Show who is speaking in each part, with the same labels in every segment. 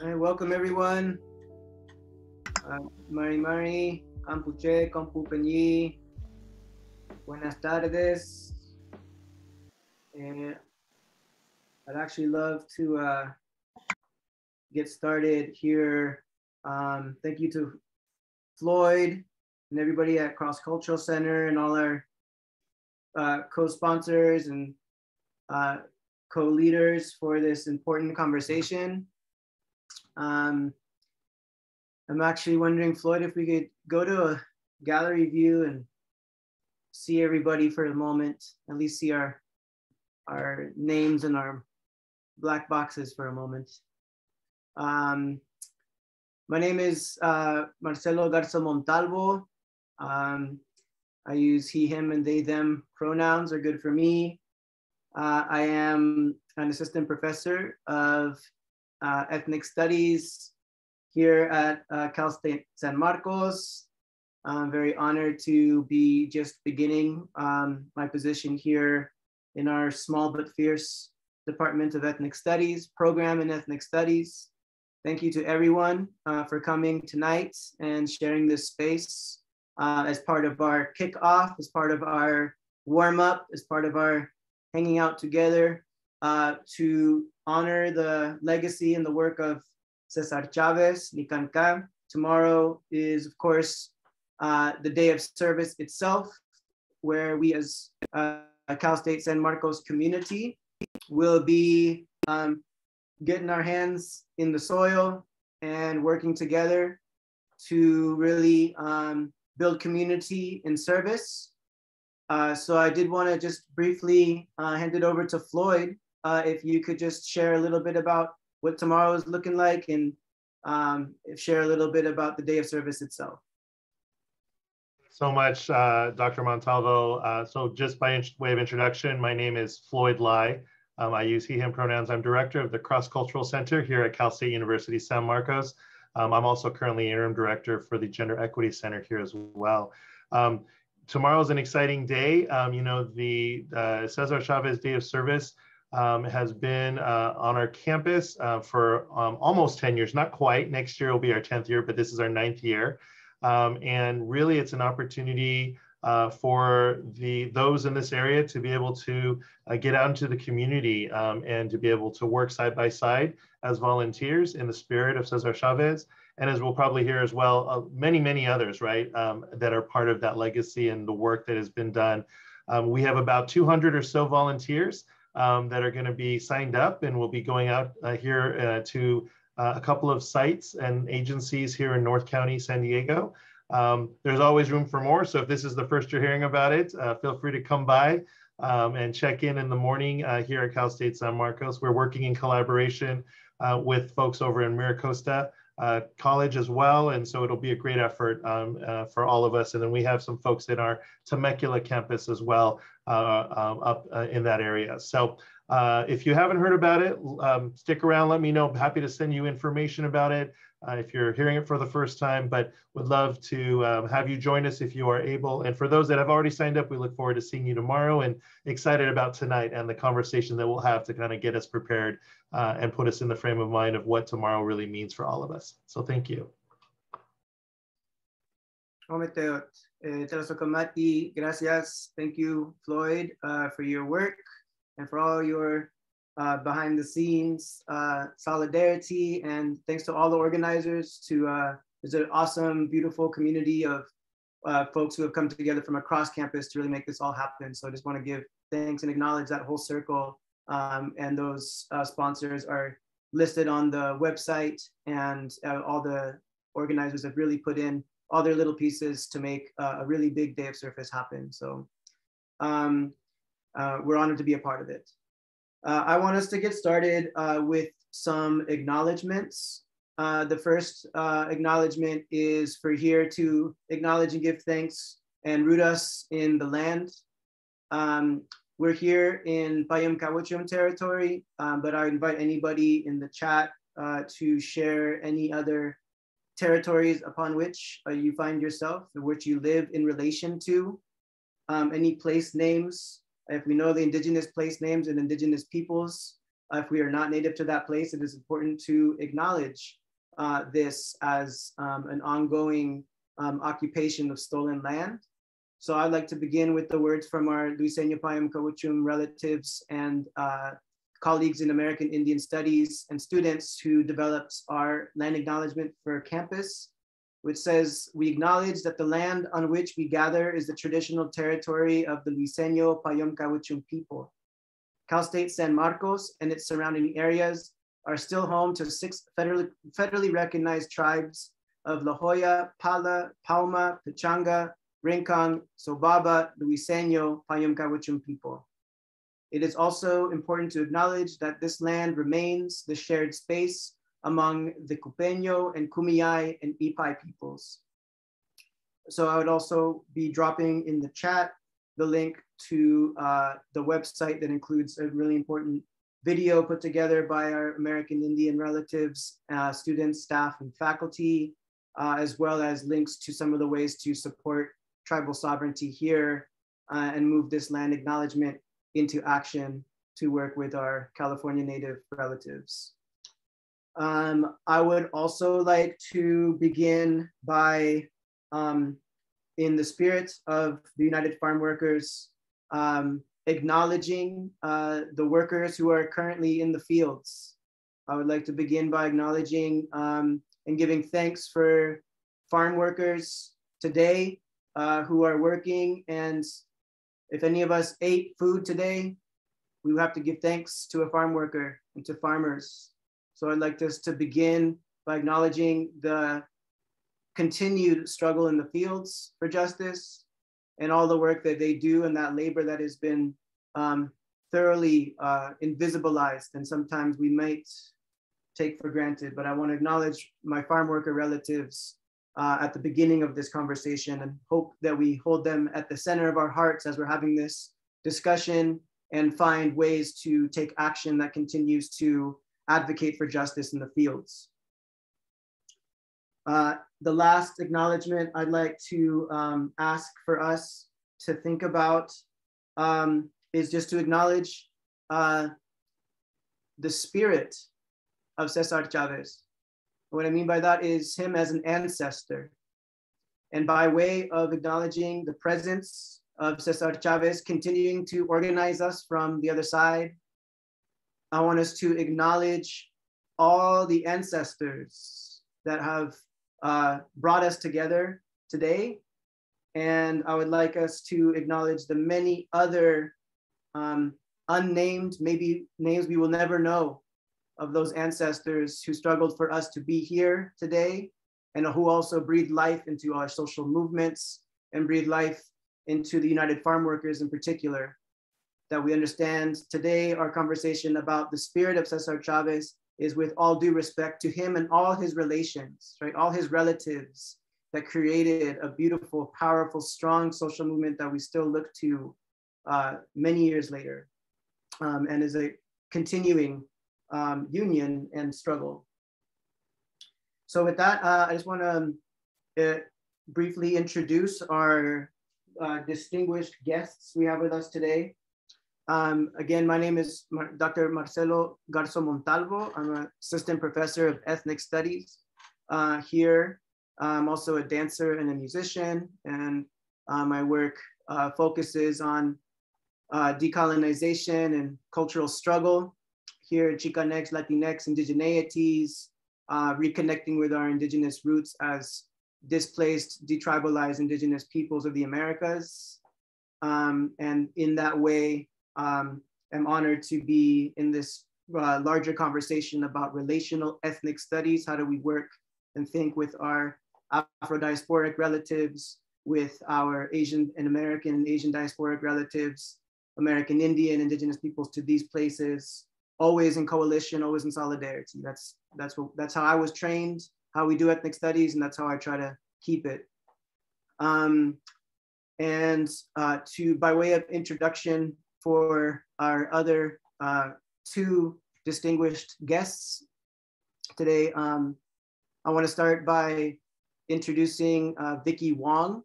Speaker 1: right, welcome everyone. Uh, Mari Mari, Campuche, Campu Peñi. Buenas tardes. And I'd actually love to uh, get started here. Um, thank you to Floyd and everybody at Cross Cultural Center and all our uh, co-sponsors and uh, co-leaders for this important conversation. Um, I'm actually wondering, Floyd, if we could go to a gallery view and see everybody for a moment, at least see our, our names and our black boxes for a moment. Um, my name is uh, Marcelo Garzo Montalvo. Um, I use he, him, and they, them pronouns are good for me. Uh, I am an assistant professor of uh, ethnic studies here at uh, Cal State San Marcos. I'm very honored to be just beginning um, my position here in our small but fierce Department of Ethnic Studies, program in Ethnic Studies. Thank you to everyone uh, for coming tonight and sharing this space uh, as part of our kickoff, as part of our warm up, as part of our hanging out together uh, to honor the legacy and the work of Cesar Chavez, Nicanca. Tomorrow is, of course, uh, the day of service itself, where we as uh, Cal State San Marcos community will be um, getting our hands in the soil and working together to really um, build community in service. Uh, so I did want to just briefly uh, hand it over to Floyd uh, if you could just share a little bit about what tomorrow is looking like and um, share a little bit about the day of service itself.
Speaker 2: So much, uh, Dr. Montalvo. Uh, so just by way of introduction, my name is Floyd Lai. Um, I use he, him pronouns. I'm director of the Cross Cultural Center here at Cal State University San Marcos. Um, I'm also currently interim director for the Gender Equity Center here as well. Um, tomorrow's an exciting day. Um, you know, the uh, Cesar Chavez Day of Service um, has been uh, on our campus uh, for um, almost 10 years, not quite. Next year will be our 10th year, but this is our ninth year. Um, and really, it's an opportunity uh, for the those in this area to be able to uh, get out into the community um, and to be able to work side by side as volunteers in the spirit of Cesar Chavez. And as we'll probably hear as well, uh, many, many others, right, um, that are part of that legacy and the work that has been done. Um, we have about 200 or so volunteers um, that are going to be signed up and we'll be going out uh, here uh, to uh, a couple of sites and agencies here in North County, San Diego. Um, there's always room for more. So if this is the first you're hearing about it, uh, feel free to come by um, and check in in the morning uh, here at Cal State San Marcos. We're working in collaboration uh, with folks over in Miracosta uh, College as well. And so it'll be a great effort um, uh, for all of us. And then we have some folks in our Temecula campus as well uh, um, up in that area. So if you haven't heard about it, um, stick around, let me know. I'm happy to send you information about it uh, if you're hearing it for the first time, but would love to um, have you join us if you are able. And for those that have already signed up, we look forward to seeing you tomorrow and excited about tonight and the conversation that we'll have to kind of get us prepared uh, and put us in the frame of mind of what tomorrow really means for all of us. So thank you.
Speaker 1: Eh, gracias. Thank you, Floyd, uh, for your work and for all your uh, behind the scenes uh, solidarity. And thanks to all the organizers to uh, there's an awesome beautiful community of uh, folks who have come together from across campus to really make this all happen. So i just want to give thanks and acknowledge that whole circle um, and those uh, sponsors are listed on the website. And uh, all the organizers have really put in all their little pieces to make a really big day of service happen. So um, we're honored to be a part of it uh, I want us to get started uh, with some acknowledgements. Uh, the first uh, acknowledgement is for here to acknowledge and give thanks and root us in the land. Um, we're here in Payómkawichum territory, um, but I invite anybody in the chat uh, to share any other territories upon which uh, you find yourself, which you live in relation to, um, any place names if we know the indigenous place names and indigenous peoples if we are not native to that place, it is important to acknowledge uh, this as um, an ongoing um, occupation of stolen land. So I'd like to begin with the words from our Luiseño Payómkawichum relatives and uh, colleagues in American Indian Studies and students who developed our land acknowledgement for campus, which says, we acknowledge that the land on which we gather is the traditional territory of the Luiseño Payómkawichum people. Cal State San Marcos and its surrounding areas are still home to six federally, federally recognized tribes of La Jolla, Pala, Pauma, Pechanga, Rincon, Soboba, Luiseño, Payam Kawuchum people. It is also important to acknowledge that this land remains the shared space among the Cupeño and Kumeyaay and Ipai peoples. So I would also be dropping in the chat the link to uh, the website that includes a really important video put together by our American Indian relatives, uh, students, staff, and faculty, uh, as well as links to some of the ways to support tribal sovereignty here uh, and move this land acknowledgement into action to work with our California Native relatives. Um, I would also like to begin by, um, in the spirit of the United Farm Workers, um, acknowledging uh, the workers who are currently in the fields. I would like to begin by acknowledging um, and giving thanks for farm workers today uh, who are working. And if any of us ate food today, we have to give thanks to a farm worker and to farmers. So I'd like us to begin by acknowledging the continued struggle in the fields for justice and all the work that they do and that labor that has been um, thoroughly uh, invisibilized and sometimes we might take for granted. But I want to acknowledge my farm worker relatives uh, at the beginning of this conversation and hope that we hold them at the center of our hearts as we're having this discussion and find ways to take action that continues to advocate for justice in the fields. Uh, the last acknowledgement I'd like to um, ask for us to think about um, is just to acknowledge uh, the spirit of Cesar Chavez. What I mean by that is him as an ancestor. And by way of acknowledging the presence of Cesar Chavez continuing to organize us from the other side, I want us to acknowledge all the ancestors that have uh, brought us together today. And I would like us to acknowledge the many other um, unnamed, maybe names we will never know, of those ancestors who struggled for us to be here today and who also breathed life into our social movements and breathed life into the United Farm Workers in particular. That we understand today our conversation about the spirit of Cesar Chavez is with all due respect to him and all his relations, right? All his relatives that created a beautiful, powerful, strong social movement that we still look to uh, many years later um, and is a continuing um, union and struggle. So with that, uh, I just want to um, uh, briefly introduce our uh, distinguished guests we have with us today. Um, again, my name is Mar Dr. Marcelo Garzo Montalvo. I'm an assistant professor of ethnic studies uh, here. I'm also a dancer and a musician, and uh, my work uh, focuses on decolonization and cultural struggle here, Chicanx, Latinx, indigeneities, uh, reconnecting with our indigenous roots as displaced, detribalized indigenous peoples of the Americas. Um, and in that way, um, I'm honored to be in this uh, larger conversation about relational ethnic studies. How do we work and think with our Afro-diasporic relatives, with our Asian and American and Asian diasporic relatives, American Indian, indigenous peoples to these places, always in coalition, always in solidarity. That's that's what that's how I was trained, how we do ethnic studies, and that's how I try to keep it. Um, and uh, to by way of introduction for our other uh, two distinguished guests today, um, I want to start by introducing uh, Vicky Wong.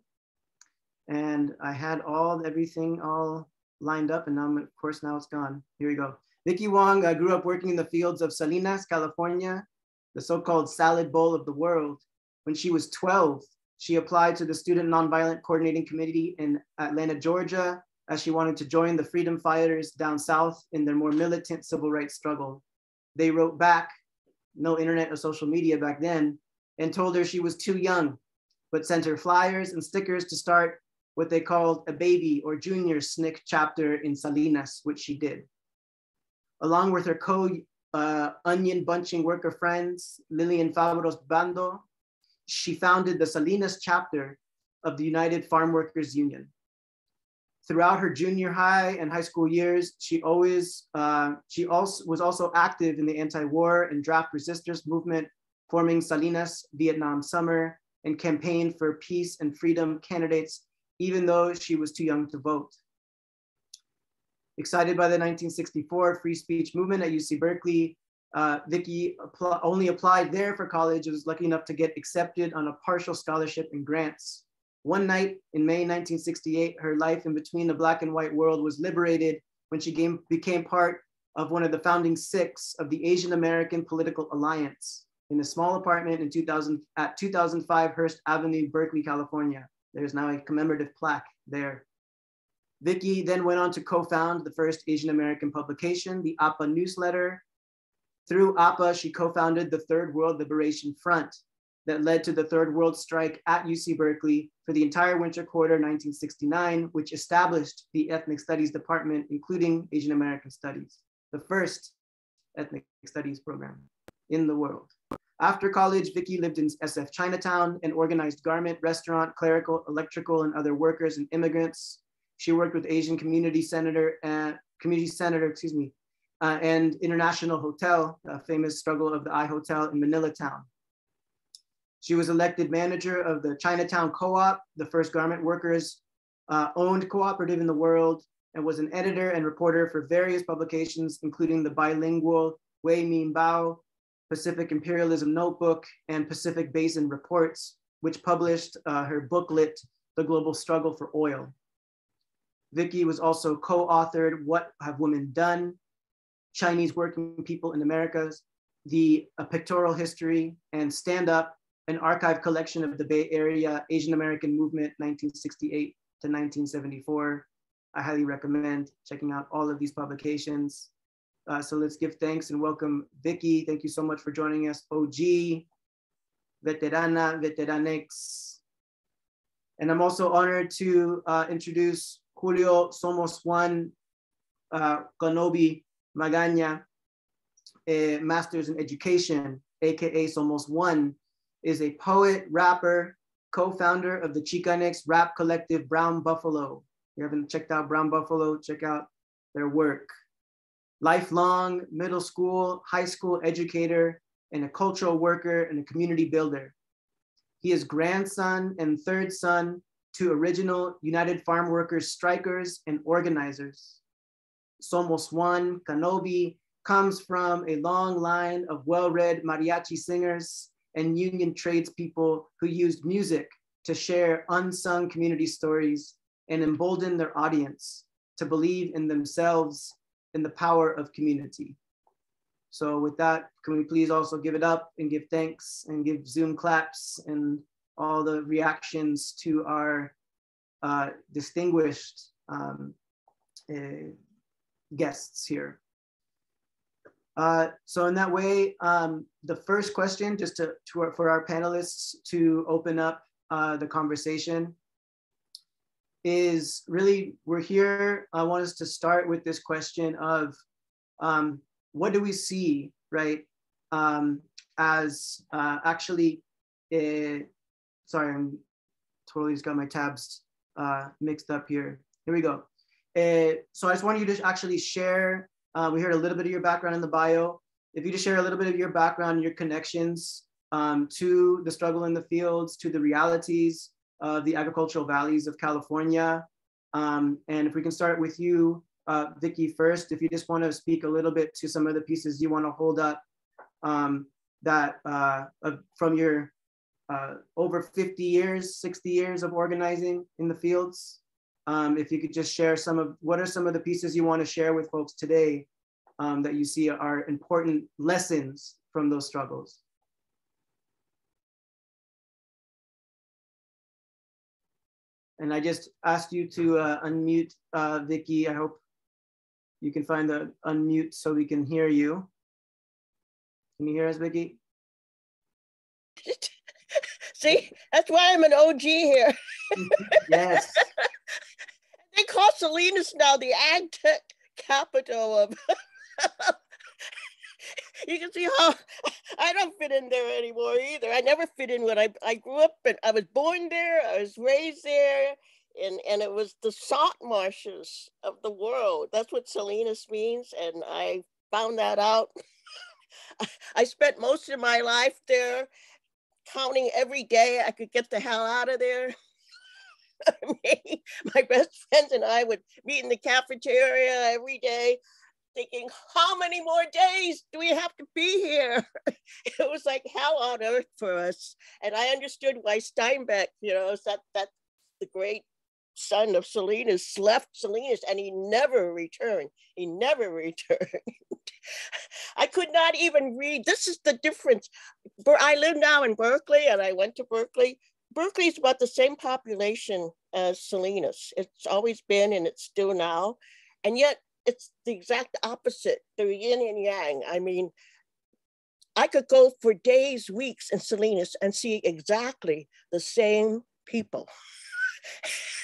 Speaker 1: And I had all everything all lined up, and now, of course, now it's gone. Here we go. Vicky Wong uh, grew up working in the fields of Salinas, California, the so-called salad bowl of the world. When she was 12, she applied to the Student Nonviolent Coordinating Committee in Atlanta, Georgia, as she wanted to join the freedom fighters down south in their more militant civil rights struggle. They wrote back, no internet or social media back then, and told her she was too young, but sent her flyers and stickers to start what they called a baby or junior SNCC chapter in Salinas, which she did. Along with her co uh, onion bunching worker friends, Lillian Fabros Bando, she founded the Salinas chapter of the United Farm Workers Union. Throughout her junior high and high school years, she always uh, she also was also active in the anti-war and draft resistance movement, forming Salinas Vietnam Summer and campaigned for peace and freedom candidates, even though she was too young to vote. Excited by the 1964 free speech movement at UC Berkeley, uh, Vicky only applied there for college and was lucky enough to get accepted on a partial scholarship and grants. One night in May 1968, her life in between the black and white world was liberated when she came, became part of one of the founding six of the Asian American Political Alliance in a small apartment in 2000, at 2005 Hearst Avenue, Berkeley, California. There's now a commemorative plaque there. Vicky then went on to co-found the first Asian American publication, the APA newsletter. Through APA, she co-founded the Third World Liberation Front, that led to the Third World Strike at UC Berkeley for the entire winter quarter 1969, which established the Ethnic Studies Department, including Asian American Studies, the first ethnic studies program in the world. After college, Vicky lived in SF Chinatown and organized garment, restaurant, clerical, electrical, and other workers and immigrants. She worked with Asian community senator and community senator, excuse me, uh, and International Hotel, a famous struggle of the I Hotel in Manilatown. She was elected manager of the Chinatown Co-op, the first garment workers uh, owned cooperative in the world, and was an editor and reporter for various publications, including the bilingual Wei Min Bao, Pacific Imperialism Notebook, and Pacific Basin Reports, which published uh, her booklet, The Global Struggle for Oil. Vicky was also co-authored What Have Women Done? Chinese Working People in Americas, The a Pictorial History, and Stand Up, an archive collection of the Bay Area Asian American Movement 1968 to 1974. I highly recommend checking out all of these publications. Uh, so let's give thanks and welcome Vicky. Thank you so much for joining us. OG, Veterana, Veteranix. And I'm also honored to uh, introduce Julio Somos Juan uh, Kanobi Magana, a master's in education, AKA Somos One, is a poet, rapper, co-founder of the Chicanx rap collective Brown Buffalo. If you haven't checked out Brown Buffalo, check out their work. Lifelong middle school, high school educator, and a cultural worker and a community builder. He is grandson and third son to original United Farm Workers strikers and organizers. Somos Juan Kanobi comes from a long line of well-read mariachi singers and union tradespeople who used music to share unsung community stories and embolden their audience to believe in themselves and the power of community. So with that, can we please also give it up and give thanks and give Zoom claps and all the reactions to our uh, distinguished um, uh, guests here. Uh, so in that way, um, the first question, just to, to our, for our panelists to open up uh, the conversation, is really we're here. I want us to start with this question of um, what do we see, right, um, as uh, actually, a, sorry, I'm totally just got my tabs uh, mixed up here. Here we go. Uh, so I just want you to actually share uh, we heard a little bit of your background in the bio. If you just share a little bit of your background, your connections um, to the struggle in the fields, to the realities of the agricultural valleys of California. Um, and if we can start with you, uh, Vicky, first, if you just want to speak a little bit to some of the pieces you want to hold up um, that uh, from your uh, over 50 years, 60 years of organizing in the fields. Um, if you could just share some of what are some of the pieces you want to share with folks today um, that you see are important lessons from those struggles. And I just asked you to uh, unmute uh, Vicky. I hope you can find the unmute so we can hear you. Can you hear us, Vicky?
Speaker 3: See, that's why I'm an OG here.
Speaker 1: yes.
Speaker 3: Call Salinas now the ag tech capital of. you can see how I don't fit in there anymore either. I never fit in when I, I grew up and I was born there, I was raised there, and, and it was the salt marshes of the world. That's what Salinas means. And I found that out. I spent most of my life there counting every day I could get the hell out of there. my best friends and I would meet in the cafeteria every day, thinking, how many more days do we have to be here? it was like hell on earth for us. And I understood why Steinbeck, you know, that that's the great son of Salinas left Salinas and he never returned. He never returned. I could not even read. This is the difference. I live now in Berkeley and I went to Berkeley. Berkeley is about the same population as Salinas. It's always been and it's still now. And yet it's the exact opposite. the yin and yang. I mean, I could go for days, weeks in Salinas and see exactly the same people.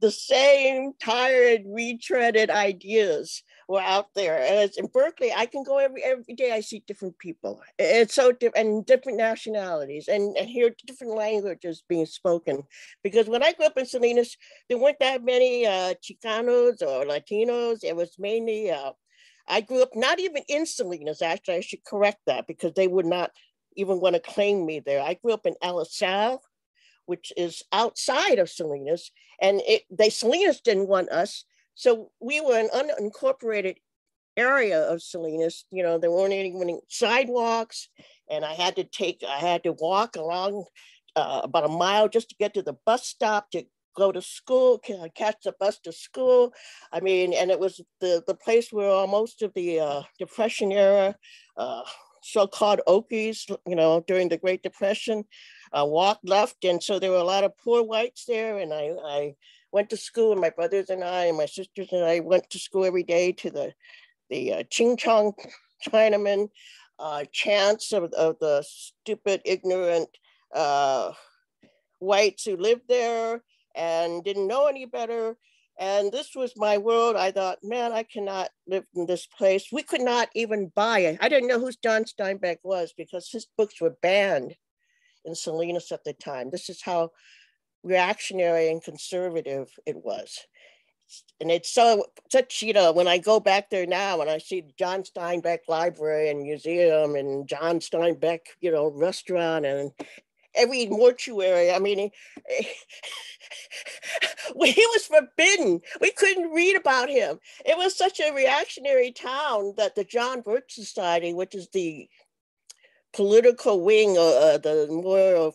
Speaker 3: the same tired, retreaded ideas were out there. And in Berkeley, I can go every every day. I see different people. It's so different and different nationalities, and, and hear different languages being spoken. Because when I grew up in Salinas, there weren't that many uh, Chicanos or Latinos. It was mainly. Uh, I grew up not even in Salinas. Actually, I should correct that because they would not even want to claim me there. I grew up in El Alisal, which is outside of Salinas, and it, they Salinas didn't want us, so we were an unincorporated area of Salinas. You know, there weren't even sidewalks, and I had to take, I had to walk along uh, about a mile just to get to the bus stop to go to school, catch the bus to school. I mean, and it was the, the place where most of the uh, Depression era uh, so-called Okies, you know, during the Great Depression, uh, walked left. And so there were a lot of poor whites there. And I, I went to school and my brothers and I and my sisters and I went to school every day to the, the uh, Ching Chong Chinaman uh, chants of, of the stupid, ignorant uh, whites who lived there and didn't know any better. And this was my world. I thought, man, I cannot live in this place. We could not even buy it. I didn't know who John Steinbeck was because his books were banned in Salinas at the time. This is how reactionary and conservative it was. And it's so such, you know, when I go back there now and I see John Steinbeck Library and Museum and John Steinbeck, you know, restaurant and every mortuary. I mean, he, he was forbidden. We couldn't read about him. It was such a reactionary town that the John Birch Society, which is the political wing, uh, the more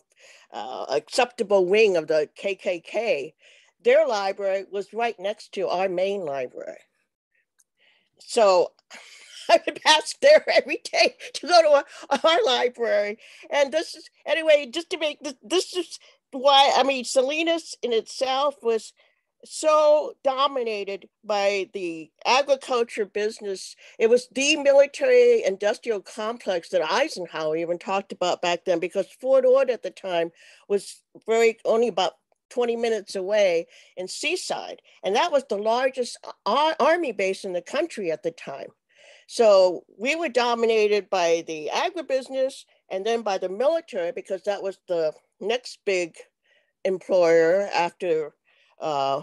Speaker 3: uh, acceptable wing of the KKK, their library was right next to our main library. So I would pass there every day to go to our, our library. And this is, anyway, just to make this, this is why, I mean, Salinas in itself was so dominated by the agriculture business. It was the military industrial complex that Eisenhower even talked about back then because Fort Ord at the time was very only about 20 minutes away in Seaside. And that was the largest army base in the country at the time. So we were dominated by the agribusiness and then by the military because that was the next big employer after uh,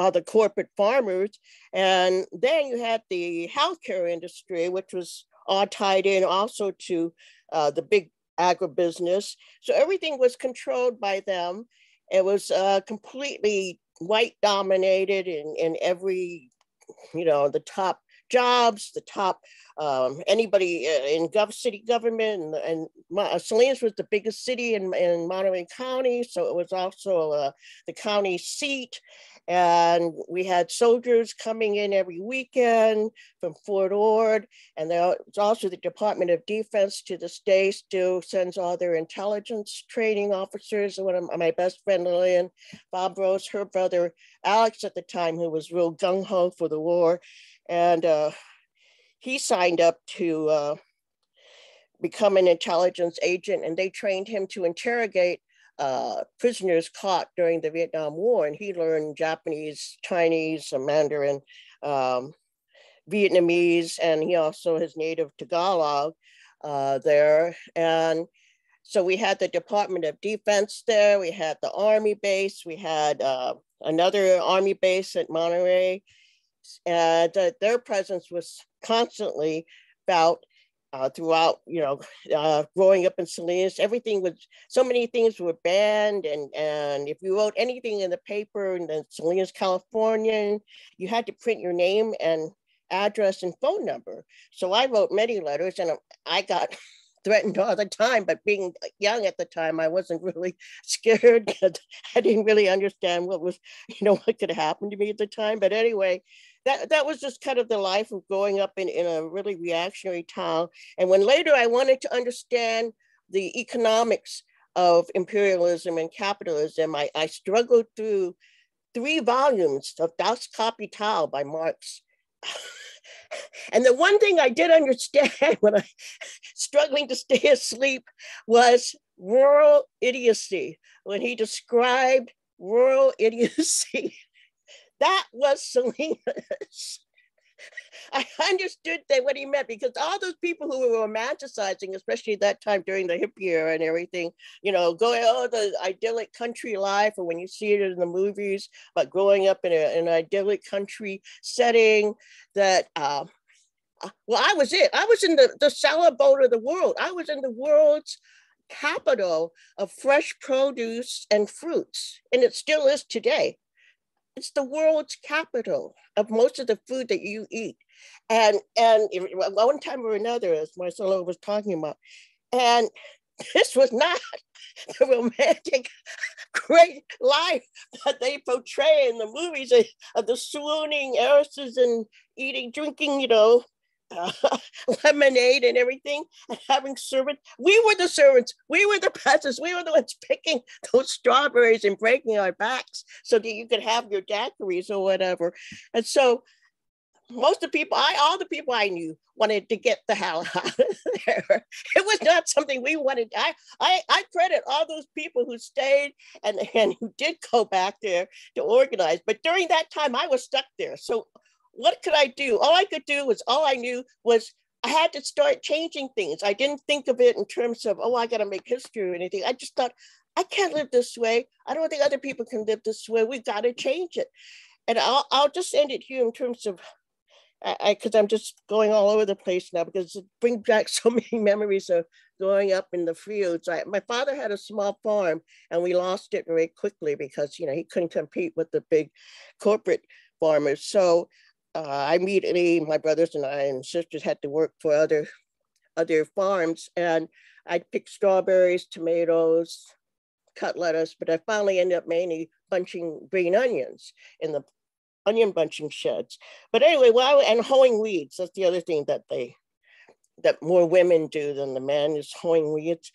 Speaker 3: all the corporate farmers. And then you had the healthcare industry, which was all tied in also to uh, the big agribusiness. So everything was controlled by them. It was uh, completely white dominated in, in every, you know, the top jobs, the top um, anybody uh, in gov city government, and, and uh, Salinas was the biggest city in, in Monterey County, so it was also uh, the county seat, And we had soldiers coming in every weekend from Fort Ord. And there was also the Department of Defense to this day still sends all their intelligence training officers. One of my best friend, Lillian Fabros, her brother, Alex at the time, who was real gung ho for the war. And uh, he signed up to uh, become an intelligence agent and they trained him to interrogate uh, prisoners caught during the Vietnam War, and he learned Japanese, Chinese, Mandarin, um, Vietnamese, and he also his native Tagalog uh, there. And so we had the Department of Defense there, we had the Army base, we had uh, another Army base at Monterey, and uh, their presence was constantly about uh, throughout, you know, uh, growing up in Salinas, everything was, so many things were banned. And, and if you wrote anything in the paper in the Salinas, California, you had to print your name and address and phone number. So I wrote many letters and I got threatened all the time, but being young at the time, I wasn't really scared because I didn't really understand what was, you know, what could happen to me at the time. But anyway, that that was just kind of the life of growing up in, in a really reactionary town. And when later I wanted to understand the economics of imperialism and capitalism, I, I struggled through three volumes of Das Kapital by Marx. and the one thing I did understand when I struggling to stay asleep was rural idiocy. When he described rural idiocy that was Salinas. I understood that what he meant because all those people who were romanticizing, especially that time during the hippie era and everything, you know, going oh the idyllic country life, or when you see it in the movies, but growing up in, a, an idyllic country setting, that uh, well, I was it. I was in the the cellar boat of the world. I was in the world's capital of fresh produce and fruits, and it still is today it's the world's capital of most of the food that you eat. And and one time or another, as Marcelo was talking about, and this was not the romantic great life that they portray in the movies eh, of the swooning heiresses and eating, drinking, you know, uh, lemonade and everything and having servants. We were the servants. We were the peasants. We were the ones picking those strawberries and breaking our backs so that you could have your daiquiris or whatever. And so most of the people, I all the people I knew wanted to get the hell out of there. It was not something we wanted. I I, I credit all those people who stayed and, and who did go back there to organize. But during that time, I was stuck there. So what could I do? All I could do was all I knew was I had to start changing things. I didn't think of it in terms of, oh, I got to make history or anything. I just thought, I can't live this way. I don't think other people can live this way. We've got to change it. And I'll, I'll just end it here in terms of, I because I'm just going all over the place now because it brings back so many memories of growing up in the fields. I, my father had a small farm and we lost it very quickly because, you know, he couldn't compete with the big corporate farmers. So uh, I immediately, my brothers and I and sisters had to work for other other farms, and I'd pick strawberries, tomatoes, cut lettuce, but I finally ended up mainly bunching green onions in the onion bunching sheds. But anyway, well, and hoeing weeds. That's the other thing that they that more women do than the men is hoeing weeds.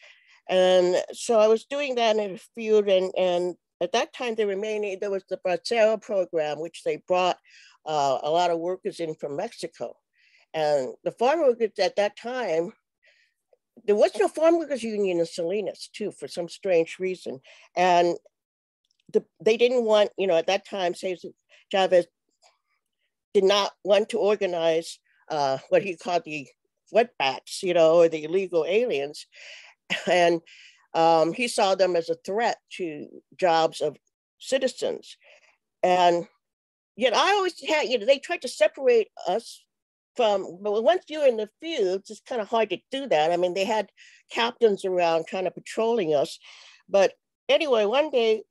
Speaker 3: And so I was doing that in a field, and and at that time there remaining there was the Bracero program, which they brought uh, a lot of workers in from Mexico. And the farm workers at that time, there was no farm workers union in Salinas too, for some strange reason. And the, they didn't want, you know, at that time, Cesar Chavez did not want to organize uh, what he called the wetbacks, you know, or the illegal aliens. And um, he saw them as a threat to jobs of citizens. And yet I always had, you know, they tried to separate us from, but once you're in the fields, it's kind of hard to do that. I mean, they had captains around kind of patrolling us. But anyway, one day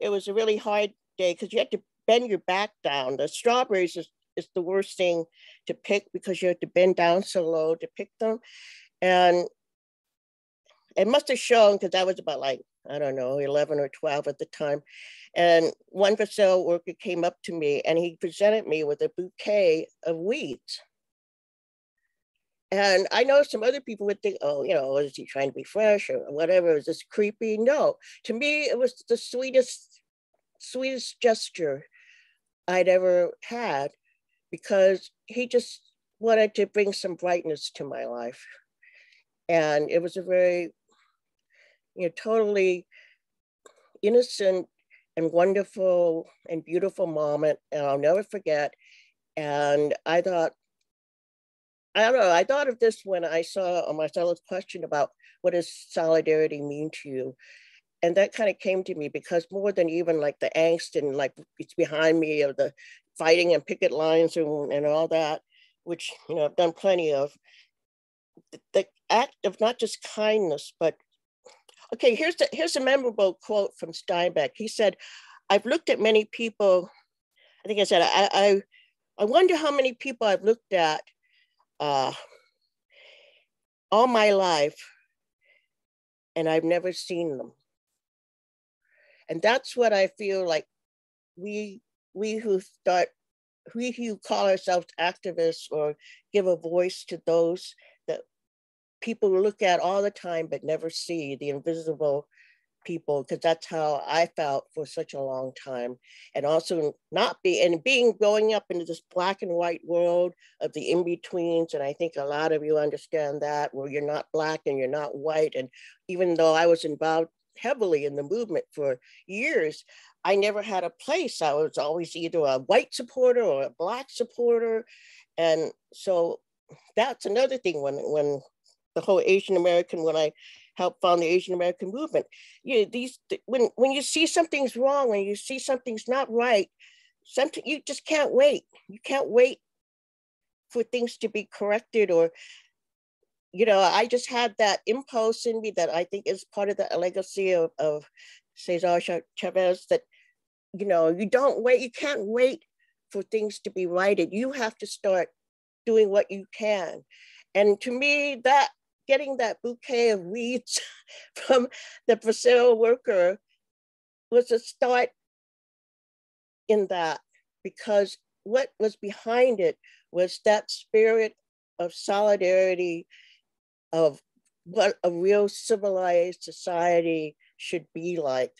Speaker 3: it was a really hard day because you had to bend your back down. The strawberries is, is the worst thing to pick because you have to bend down so low to pick them. And it must have shown because I was about like I don't know, 11 or 12 at the time. And one Bracero worker came up to me and he presented me with a bouquet of weeds. And I know some other people would think, oh, you know, is he trying to be fresh or whatever? Is this creepy? No, to me, it was the sweetest, sweetest gesture I'd ever had because he just wanted to bring some brightness to my life. And it was a very, you know, totally innocent and wonderful and beautiful moment. And I'll never forget. And I thought, I don't know, I thought of this when I saw Marcelo's question about what does solidarity mean to you? And that kind of came to me because more than even like the angst and like it's behind me of the fighting and picket lines and, and all that, which you know I've done plenty of. The, the act of not just kindness, but okay, here's the here's a memorable quote from Steinbeck. He said, "I've looked at many people. I think I said I I, I wonder how many people I've looked at uh, all my life, and I've never seen them." And that's what I feel like we we who start we who call ourselves activists or give a voice to those people look at all the time but never see the invisible people because that's how I felt for such a long time. And also not be and being growing up into this black and white world of the in-betweens. And I think a lot of you understand that where you're not black and you're not white. And even though I was involved heavily in the movement for years, I never had a place. I was always either a white supporter or a black supporter. And so that's another thing when when the whole Asian American, when I helped found the Asian American movement, you know, these when when you see something's wrong, when you see something's not right, something you just can't wait. You can't wait for things to be corrected or you know, I just had that impulse in me that I think is part of the legacy of, of Cesar Chavez that you know, you don't wait, you can't wait for things to be righted. You have to start doing what you can. And to me, that getting that bouquet of weeds from the Bracero worker was a start in that because what was behind it was that spirit of solidarity of what a real civilized society should be like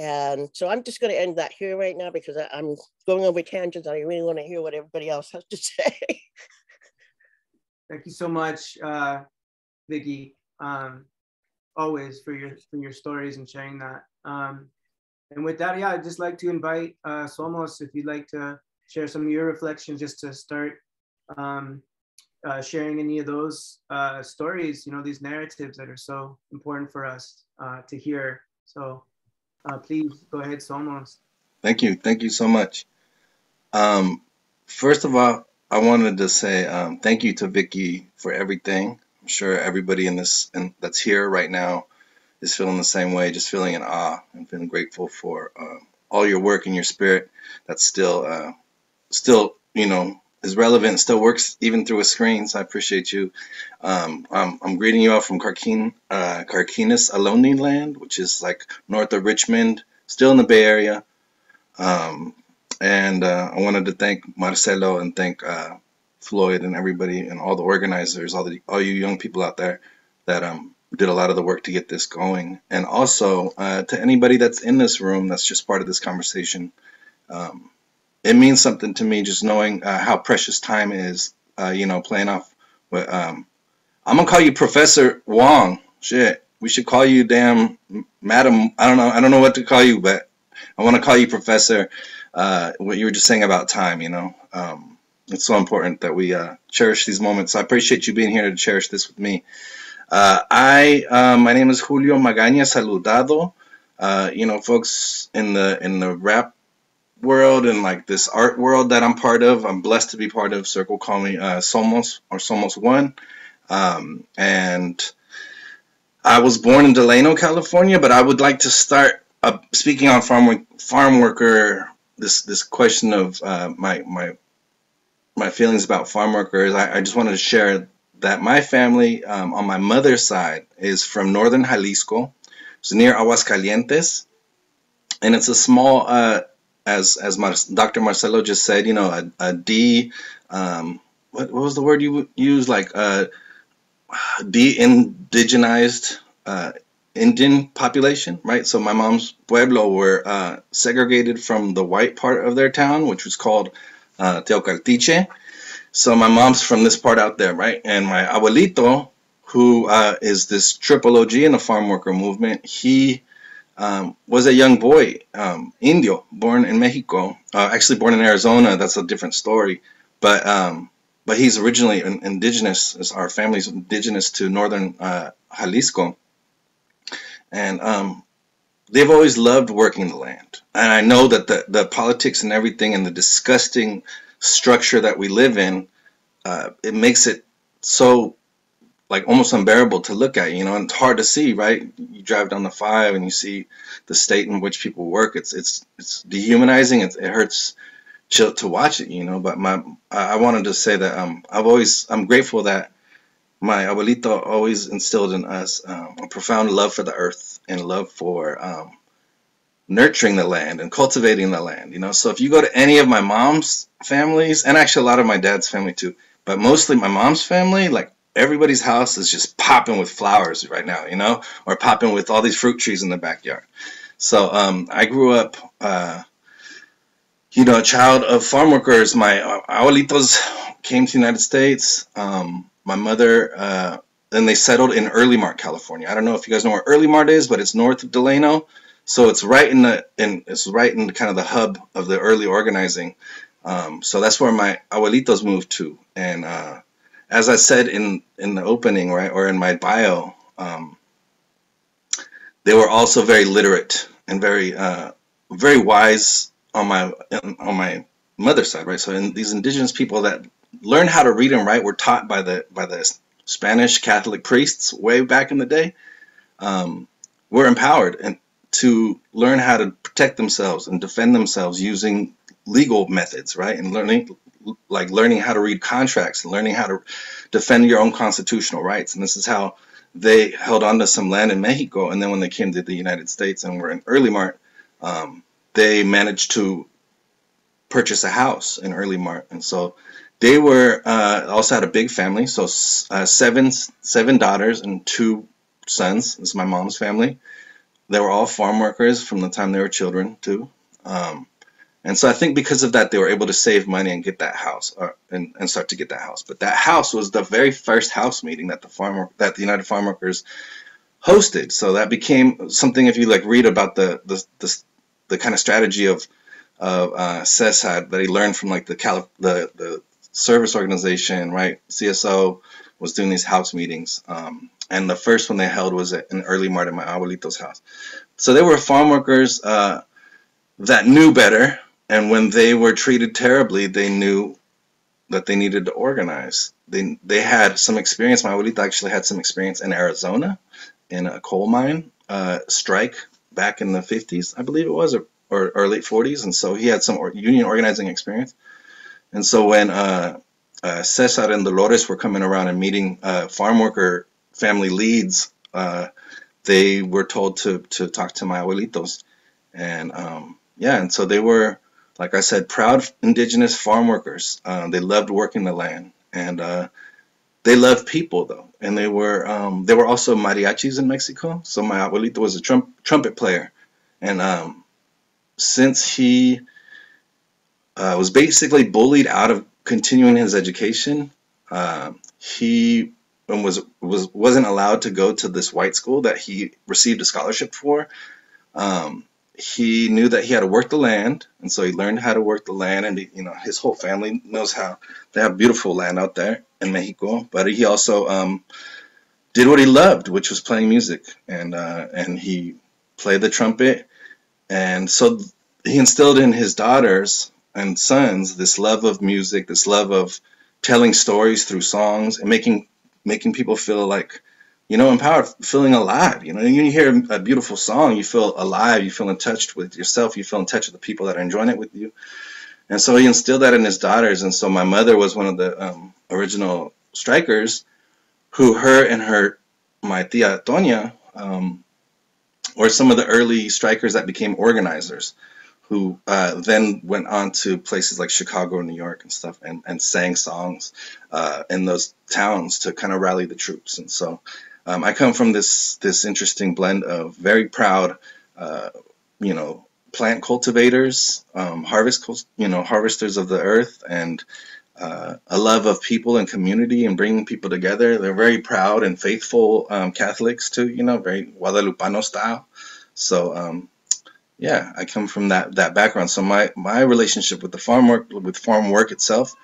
Speaker 3: and so I'm just going to end that here right now because I, am going over tangents. I really want to hear what everybody else has to say.
Speaker 1: Thank you so much, uh, Vicki. Um, always for your for your stories and sharing that. Um, and with that, yeah, I'd just like to invite uh, Somos if you'd like to share some of your reflections, just to start um, uh, sharing any of those uh, stories. You know, these narratives that are so important for us uh, to hear. So uh, please go ahead, Somos.
Speaker 4: Thank you. Thank you so much. Um, first of all, I wanted to say um, thank you to Vicky for everything. I'm sure everybody in this and that's here right now is feeling the same way, just feeling in awe and feeling grateful for uh, all your work and your spirit that's still, uh, still, you know, is relevant, still works even through a screen. So I appreciate you. Um, I'm, I'm, greeting you all from Carquin, uh, Carquinez, Ohlone land, which is like north of Richmond, still in the Bay Area. Um, and uh, I wanted to thank Marcelo and thank uh, Floyd and everybody and all the organizers, all the all you young people out there that um, did a lot of the work to get this going. And also uh, to anybody that's in this room that's just part of this conversation. Um, it means something to me just knowing uh, how precious time is. Uh, you know, playing off. With, um, I'm gonna call you Professor Wong. Shit, we should call you damn Madam. I don't know. I don't know what to call you, but I want to call you Professor. Uh, what you were just saying about time, you know, um, it's so important that we uh, cherish these moments. I appreciate you being here to cherish this with me. Uh, I, uh, my name is Julio Magaña Saludado. Uh, you know, folks in the in the rap world and like this art world that I'm part of. I'm blessed to be part of. Circle call me uh, Somos or Somos One. Um, and I was born in Delano, California, but I would like to start uh, speaking on farm farm worker. This this question of my my my feelings about farm workers. I, I just wanted to share that my family um, on my mother's side is from northern Jalisco, It's near Aguascalientes, and it's a small, uh, as as Mar- Dr. Marcelo just said, you know, a, a D, um, what, what was the word you used? Like uh, de-indigenized uh, Indian population, right? So my mom's pueblo were uh, segregated from the white part of their town, which was called uh, Teocaltiche. So my mom's from this part out there, right? And my abuelito, who uh, is this triple OG in the farm worker movement, he um, was a young boy, um, Indio, born in Mexico. Uh, actually, born in Arizona. That's a different story. But um, but he's originally an indigenous. Our family's indigenous to northern uh, Jalisco, and um, they've always loved working the land. And I know that the the politics and everything and the disgusting structure that we live in, uh, it makes it so like almost unbearable to look at, you know, and it's hard to see, right? You drive down the five and you see the state in which people work. It's it's it's dehumanizing. It, it hurts to, to watch it, you know. But my I wanted to say that um I've always I'm grateful that my abuelito always instilled in us um, a profound love for the earth and love for um, nurturing the land and cultivating the land. You know, so if you go to any of my mom's families, and actually a lot of my dad's family too, but mostly my mom's family, like everybody's house is just popping with flowers right now, you know, or popping with all these fruit trees in the backyard. So um, I grew up, uh, you know, a child of farm workers. My uh, abuelitos came to the United States. Um, my mother, uh, then they settled in Earlimart, California. I don't know if you guys know where Earlimart is, but it's north of Delano. So it's right in the in it's right in kind of the hub of the early organizing. Um, so that's where my abuelitos moved to, and uh, as I said in in the opening, right, or in my bio, um, they were also very literate and very uh, very wise on my on my mother's side, right? So in these indigenous people that learned how to read and write were taught by the by the Spanish Catholic priests way back in the day. Um, were empowered and to learn how to protect themselves and defend themselves using legal methods, right? And learning like learning how to read contracts and learning how to defend your own constitutional rights. And this is how they held on to some land in Mexico. And then when they came to the United States and were in Earlimart, um, they managed to purchase a house in Earlimart. And so they were uh, also had a big family. So uh, seven seven daughters and two sons. This is my mom's family. They were all farm workers from the time they were children too. Um, and so I think because of that, they were able to save money and get that house, or, and, and start to get that house. But that house was the very first house meeting that the farmer that the United Farm Workers hosted. So that became something. If you like read about the the the, the kind of strategy of of uh, that he learned from like the Calif- the the service organization, right? CSO was doing these house meetings, um, and the first one they held was at an Earlimart at my abuelito's house. So they were farm workers uh, that knew better and when they were treated terribly, they knew that they needed to organize. They they had some experience. My abuelita actually had some experience in Arizona in a coal mine uh, strike back in the 50s, I believe it was, or, or, late 40s. And so he had some or, union organizing experience. And so when uh, uh, Cesar and Dolores were coming around and meeting uh, farm worker family leads, uh, they were told to, to talk to my abuelitos. And um, yeah, and so they were like I said, proud indigenous farm workers. Uh, they loved working the land, and uh, they loved people though. And they were um, they were also mariachis in Mexico. So my abuelito was a trump, trumpet player, and um, since he uh, was basically bullied out of continuing his education, uh, he was was wasn't allowed to go to this white school that he received a scholarship for. Um, he knew that he had to work the land, and so he learned how to work the land. And he, you know, his whole family knows how they have beautiful land out there in Mexico. But he also um, did what he loved, which was playing music, and uh, and he played the trumpet. And so he instilled in his daughters and sons this love of music, this love of telling stories through songs, and making making people feel like you know, empowered, feeling alive. You know, you hear a beautiful song, you feel alive, you feel in touch with yourself, you feel in touch with the people that are enjoying it with you. And so he instilled that in his daughters. And so my mother was one of the um, original strikers who her and her, my tia Tonya, um, or some of the early strikers that became organizers who uh, then went on to places like Chicago, New York, and stuff, and, and sang songs uh, in those towns to kind of rally the troops. And so um, I come from this this interesting blend of very proud, uh, you know, plant cultivators, um, harvest, you know, harvesters of the earth, and uh, a love of people and community and bringing people together. They're very proud and faithful um, Catholics too, you know, very Guadalupano style. So, um, yeah, I come from that that background. So my my relationship with the farm work with farm work itself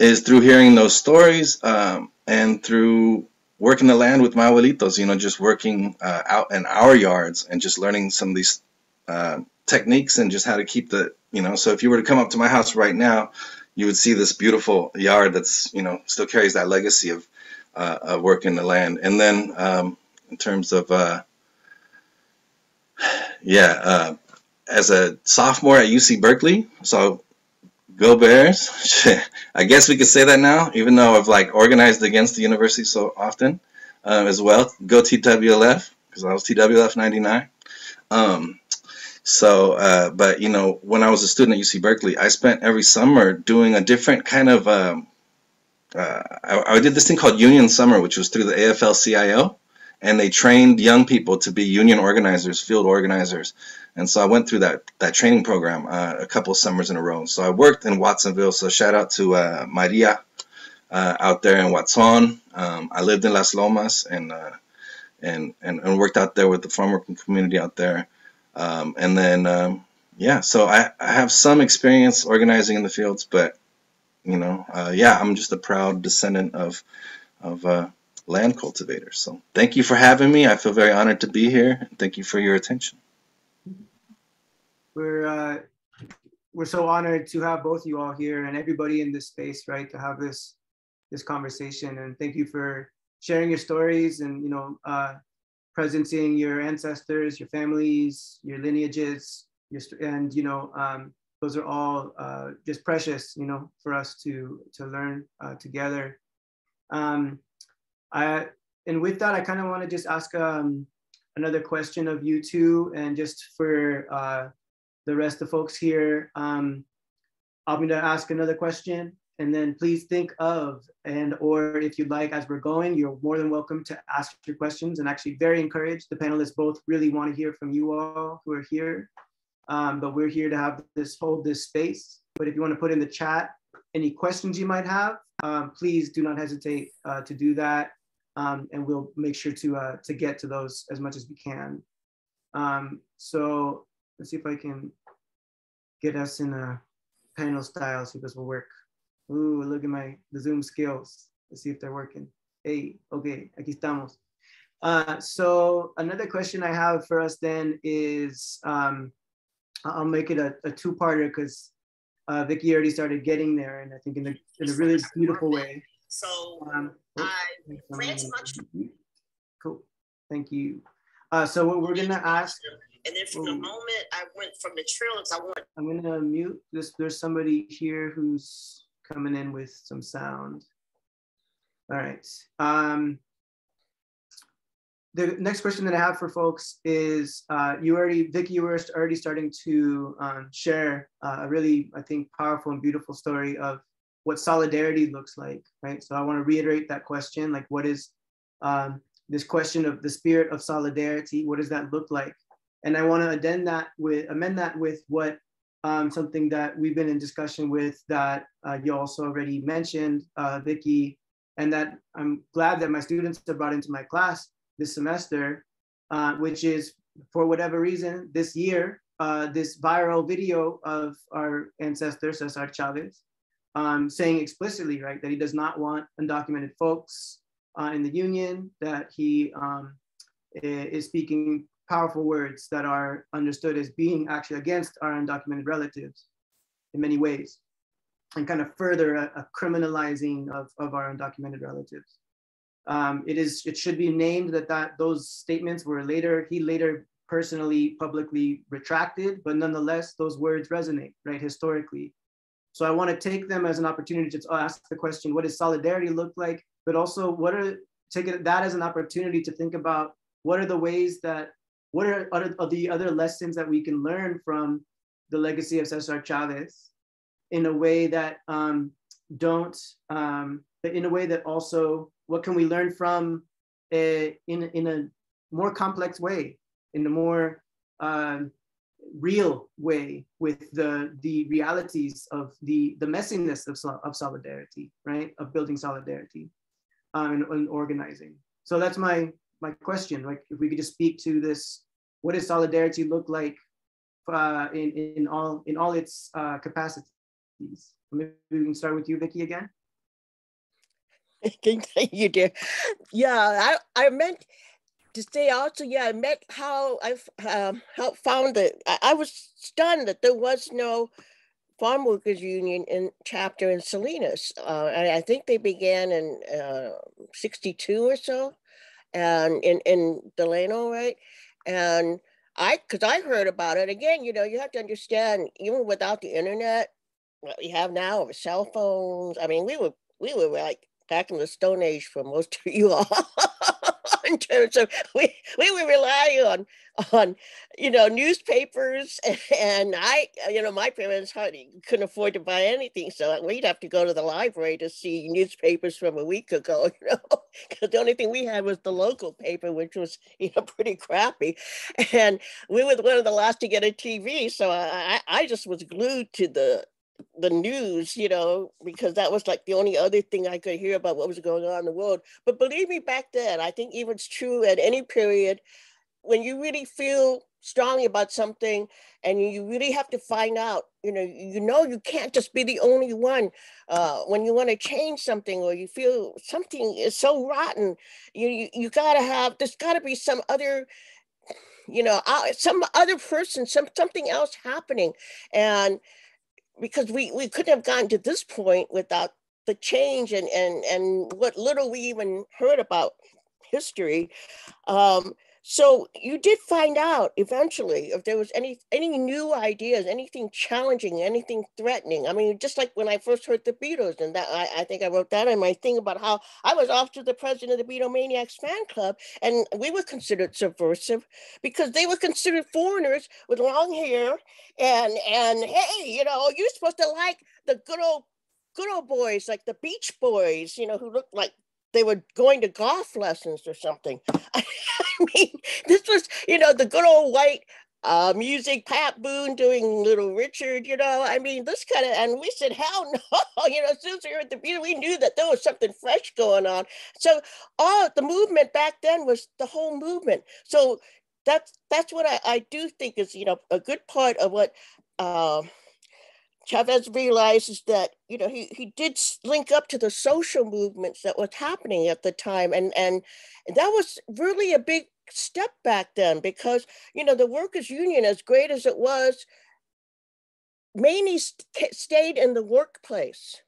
Speaker 4: is through hearing those stories um, and through working the land with my abuelitos. You know, just working uh, out in our yards and just learning some of these uh, techniques and just how to keep the you know. So if you were to come up to my house right now, you would see this beautiful yard that's you know still carries that legacy of uh, of working the land. And then um, in terms of uh, yeah, uh, as a sophomore at UC Berkeley, so go Bears. I guess we could say that now, even though I've like organized against the university so often uh, as well. Go TWLF because I was TWLF 99. Um, so, uh, but you know, when I was a student at UC Berkeley, I spent every summer doing a different kind of. Um, uh, I, I, did this thing called Union Summer, which was through the AFL-CIO, and they trained young people to be union organizers, field organizers. And so I went through that that training program uh, a couple summers in a row. So I worked in Watsonville. So shout out to uh, Maria uh, out there in Watson. Um, I lived in Las Lomas and, uh, and and and worked out there with the farm working community out there. Um, and then, um, yeah, so I, I, have some experience organizing in the fields, but, you know, uh, yeah, I'm just a proud descendant of, of uh, land cultivators. So thank you for having me. I feel very honored to be here. Thank you for your attention.
Speaker 1: We're, uh, we're so honored to have both you all here and everybody in this space, right, to have this, this conversation. And thank you for sharing your stories and, you know, uh, presencing your ancestors, your families, your lineages, your, and you know, um, those are all uh, just precious, you know, for us to to learn uh, together. Um, I and with that, I kind of want to just ask um, another question of you two, and just for uh, the rest of folks here, um, I'm going to ask another question, and then please think of and or if you'd like as we're going you're more than welcome to ask your questions. And actually very encouraged the panelists both really want to hear from you all who are here. Um, but we're here to have this hold this space. But if you want to put in the chat any questions you might have um, please do not hesitate uh, to do that um, and we'll make sure to uh, to get to those as much as we can um, so let's see if i can get us in a panel style so this will work Ooh, look at my the Zoom skills. Let's see if they're working. Hey, okay, aquí estamos. Uh, so another question I have for us then is, um, I'll make it a, a two-parter because uh, Vicky already started getting there, and I think in a, in a really beautiful way.
Speaker 3: So um, oh, I to
Speaker 1: Cool, thank you. Uh, so what we're gonna ask.
Speaker 3: And then from the moment I went from the trails, I want.
Speaker 1: I'm gonna mute this. There's somebody here who's coming in with some sound. All right. Um, the next question that I have for folks is, uh, you already, Vicky, you were already starting to um, share uh, a really, I think, powerful and beautiful story of what solidarity looks like, right? So I want to reiterate that question, like what is um, this question of the spirit of solidarity? What does that look like? And I want to amend that with amend that with what um, something that we've been in discussion with that uh, you also already mentioned, uh, Vicky, and that I'm glad that my students have brought into my class this semester, uh, which is for whatever reason this year, uh, this viral video of our ancestor Cesar Chavez um, saying explicitly, right, that he does not want undocumented folks uh, in the union, that he um, is speaking powerful words that are understood as being actually against our undocumented relatives in many ways and kind of further a, a criminalizing of, of our undocumented relatives. Um, it is it should be named that that those statements were later he later personally publicly retracted, but nonetheless those words resonate right historically. So I want to take them as an opportunity to ask the question: What does solidarity look like? But also, what are take that as an opportunity to think about what are the ways that what are, are, the other lessons that we can learn from the legacy of Cesar Chavez in a way that um, don't, um, in a way that also, what can we learn from a, in, in a more complex way, in a more um, real way with the, the realities of the, the messiness of, of solidarity, right? Of building solidarity um, and, and organizing. So that's my, my question. Like if we could just speak to this, what does solidarity look like uh, in, in, all, in all its uh, capacities? Maybe we can start with you, Vicky, again.
Speaker 3: Thank you did. Yeah, I, I meant say also, yeah, I met how I um, helped found it. I, I, was stunned that there was no farm workers union in chapter in Salinas. Uh, I, I, think they began in uh, 62 or so and in, in Delano, right? And I, cause I heard about it again, you know, you have to understand, even without the internet, what we have now with cell phones. I mean, we were, we were like back in the stone age for most of you all. in terms of we we would rely on on you know newspapers. And I you know my parents hardly couldn't afford to buy anything. So we'd have to go to the library to see newspapers from a week ago you know because the only thing we had was the local paper which was you know pretty crappy. And we were one of the last to get a TV so I I just was glued to the the news, you know, because that was like the only other thing I could hear about what was going on in the world. But believe me, back then, I think even it's true at any period, when you really feel strongly about something and you really have to find out, you know, you know, you can't just be the only one. Uh, when you want to change something or you feel something is so rotten, you you, you got to have, there's got to be some other you know, uh, some other person, some something else happening, and because we, we couldn't have gotten to this point without the change and, and, and what little we even heard about history. Um, so you did find out eventually if there was any any new ideas, anything challenging, anything threatening. I mean, just like when I first heard the Beatles, and that I, I think I wrote that in my thing about how I was off to the president of the Beatlemaniacs fan club, and we were considered subversive because they were considered foreigners with long hair, and and hey, you know, you're supposed to like the good old good old boys like the Beach Boys, you know, who looked like they were going to golf lessons or something. I mean, this was, you know, the good old white uh, music, Pat Boone doing Little Richard, you know. I mean, this kind of, and we said, hell no, you know, as soon as we heard the beat, we knew that there was something fresh going on. So, all the movement back then was the whole movement. So, that's that's what I, I do think is, you know, a good part of what. Uh, Chavez realizes that you know he, he did link up to the social movements that was happening at the time and and that was really a big step back then because you know the workers union as great as it was mainly st- stayed in the workplace.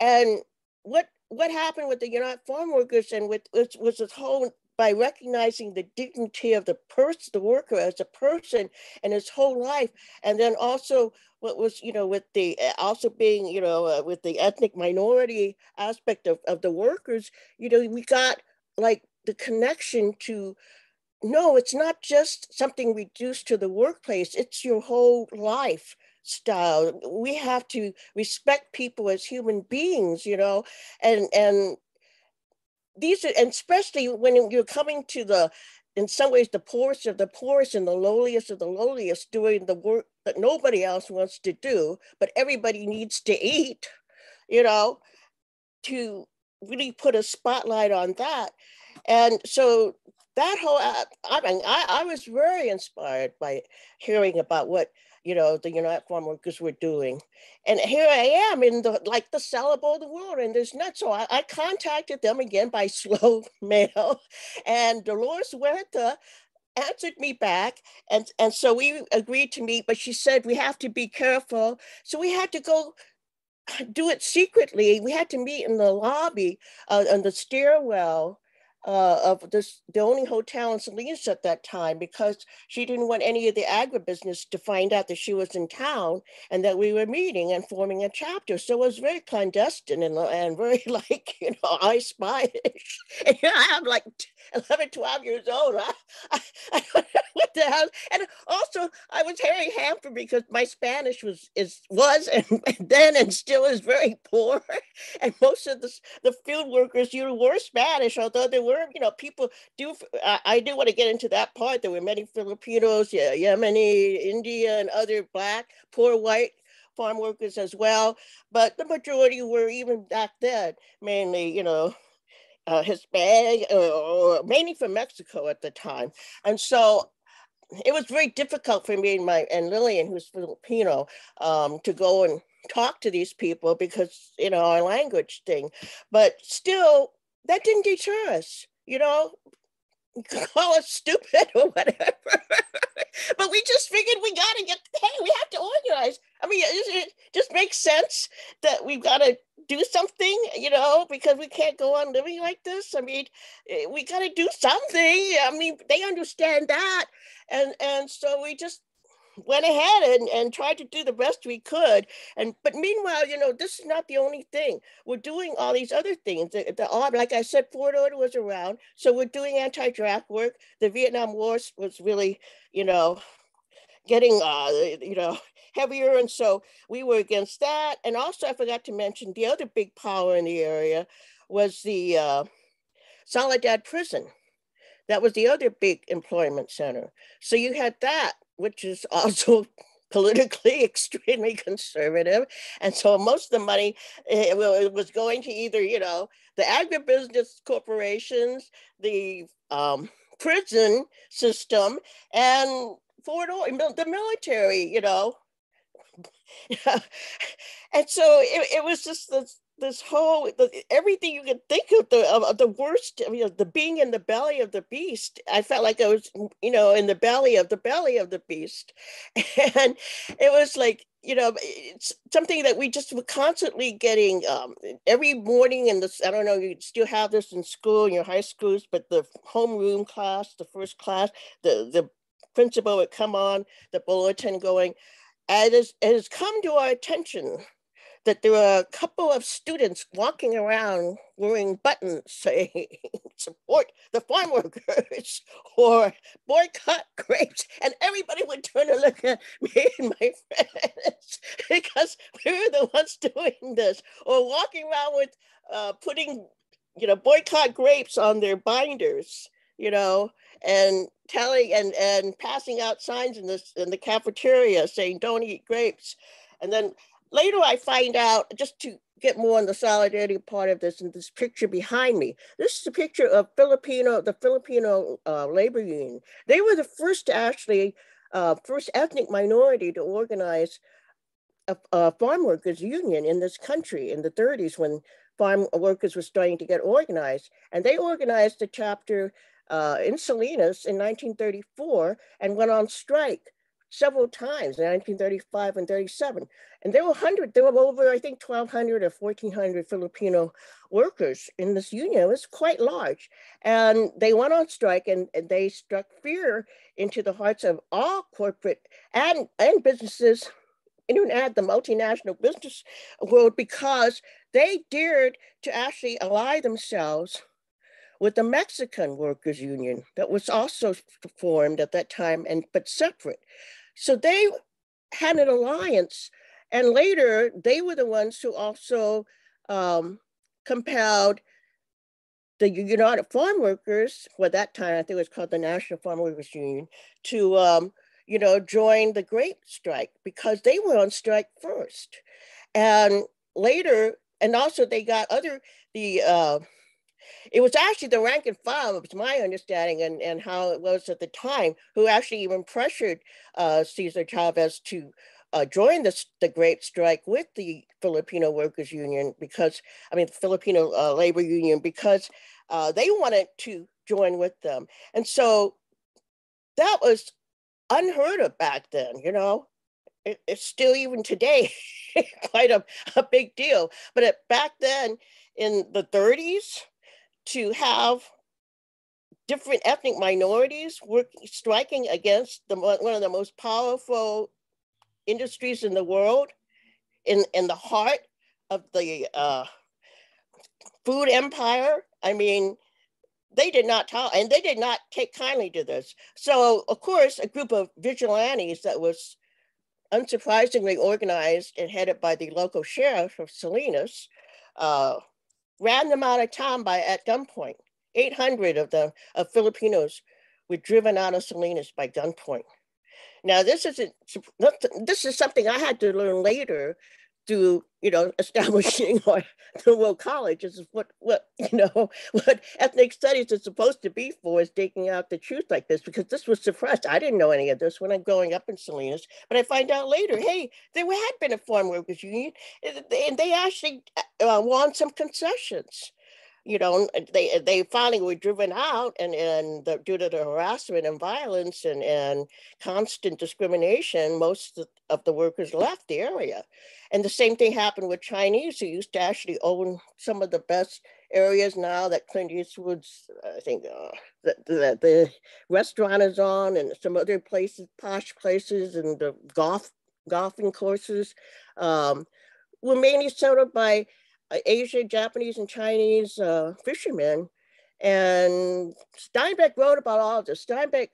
Speaker 3: And what what happened with the United Farm Workers and with was, was this whole by recognizing the dignity of the person, the worker as a person and his whole life, and then also what was, you know, with the eh, also being, you know, uh, with the ethnic minority aspect of, of the workers, you know, we got like the connection to no, it's not just something reduced to the workplace, it's your whole life style. We have to respect people as human beings, you know, and and these are, and especially when you're coming to the, in some ways, the poorest of the poorest and the lowliest of the lowliest doing the work that nobody else wants to do, but everybody needs to eat, you know, to really put a spotlight on that. And so that whole, I mean, I, I was very inspired by hearing about what you know, the United Farm Workers were doing. And here I am in the like the sellable of the world, and there's not. So I, I contacted them again by slow mail, and Dolores Huerta answered me back and and so we agreed to meet but she said we have to be careful so we had to go do it secretly we had to meet in the lobby uh, on the stairwell uh, of this the only hotel in Salinas at that time because she didn't want any of the agribusiness to find out that she was in town and that we were meeting and forming a chapter. So it was very clandestine and, and very like, you know, I spyish. And here I am like 11, 12 years old. I, I, I what the hell. And also I was very hampered because my Spanish was is was and, and then and still is very poor. And most of the, the field workers, you were Spanish, although they were, you know, people do. I, I do want to get into that part. There were many Filipinos, yeah, Yemeni, India, and other black, poor white farm workers as well. But the majority were even back then mainly, you know, uh, Hispanic or, or mainly from Mexico at the time. And so it was very difficult for me and my and Lillian, who's Filipino, um, to go and talk to these people because you know our language thing. But still, that didn't deter us. You know, call us stupid or whatever. but we just figured we got to get, hey, we have to organize. I mean, it just makes sense that we've got to do something, you know, because we can't go on living like this. I mean, eh, we got to do something. I mean, they understand that. And, and so we just went ahead and, and tried to do the best we could. And but meanwhile, you know, this is not the only thing. We're doing all these other things. The, the like I said, Fort Ord was around, so we're doing anti-draft work. The Vietnam War was really, you know, getting uh, you know heavier, and so we were against that. And also, I forgot to mention the other big power in the area was the uh, Soledad Prison. That was the other big employment center. So you had that which is also politically extremely conservative. And so most of the money eh, it was going to either, you know, the agribusiness corporations, the um, prison system, and Fort the military, you know. and so it, it was just this this whole the, everything you could think of the of, the worst you know the being in the belly of the beast i felt like i was you know in the belly of the belly of the beast. And it was like you know it's something that we just were constantly getting um, every morning in this i don't know you still have this in school in your high schools but the homeroom class the first class the the principal would come on the bulletin going. Has, it has come to our attention that there were a couple of students walking around wearing buttons saying support the farm workers or boycott grapes. And everybody would turn and look at me and my friends because we were the ones doing this or walking around with uh, putting you know boycott grapes on their binders you know and telling and and passing out signs in this in the cafeteria saying don't eat grapes. And then later I find out, just to get more on the solidarity part of this, and this picture behind me. This is a picture of Filipino, the Filipino uh, labor union. They were the first actually, uh, first ethnic minority to organize a, a, farm workers union in this country in the 30s when farm workers were starting to get organized. And they organized a chapter uh, in Salinas in 1934 and went on strike several times in 1935 and 37. And there were 100, there were over, I think, 1,200 or 1,400 Filipino workers in this union. It was quite large. And they went on strike and, and they struck fear into the hearts of all corporate and, and businesses, even at the multinational business world, because they dared to actually ally themselves with the Mexican Workers Union that was also formed at that time and but separate. So they had an alliance. And later, they were the ones who also um, compelled the United Farm Workers, well, that time I think it was called the National Farm Workers Union, to um, you know join the grape strike because they were on strike first, and later, and also they got other the uh, it was actually the rank and file, it was my understanding and, and how it was at the time, who actually even pressured uh, Cesar Chavez to uh, join the, the Grape Strike with the Filipino Workers Union because, I mean, the Filipino uh, Labor Union, because uh, they wanted to join with them. And so that was unheard of back then, you know? It, it's still even today quite a, a big deal. But it, back then in the 30s, to have different ethnic minorities working, striking against the, one of the most powerful industries in the world, in, in the heart of the uh, food empire. I mean, they did not talk and they did not take kindly to this. So, of course, a group of vigilantes that was unsurprisingly organized and headed by the local sheriff of Salinas uh, ran them out of town by at gunpoint. 800 of the of Filipinos were driven out of Salinas by gunpoint. Now, this isn't this is something I had to learn later through you know establishing the world college is what what you know what ethnic studies is supposed to be for is digging out the truth like this because this was suppressed. I didn't know any of this when i'm growing up in salinas but i find out later hey there had been a farm workers union and they actually uh, won some concessions you know, they they finally were driven out, and and the, due to the harassment and violence and and constant discrimination, most of the workers left the area. And the same thing happened with Chinese, who used to actually own some of the best areas now that Clint Eastwood's, I think, uh, the, the, the restaurant is on, and some other places, posh places, and the golf golfing courses, um, were mainly settled by uh, Asian, Japanese, and Chinese uh, fishermen. And Steinbeck wrote about all of this. Steinbeck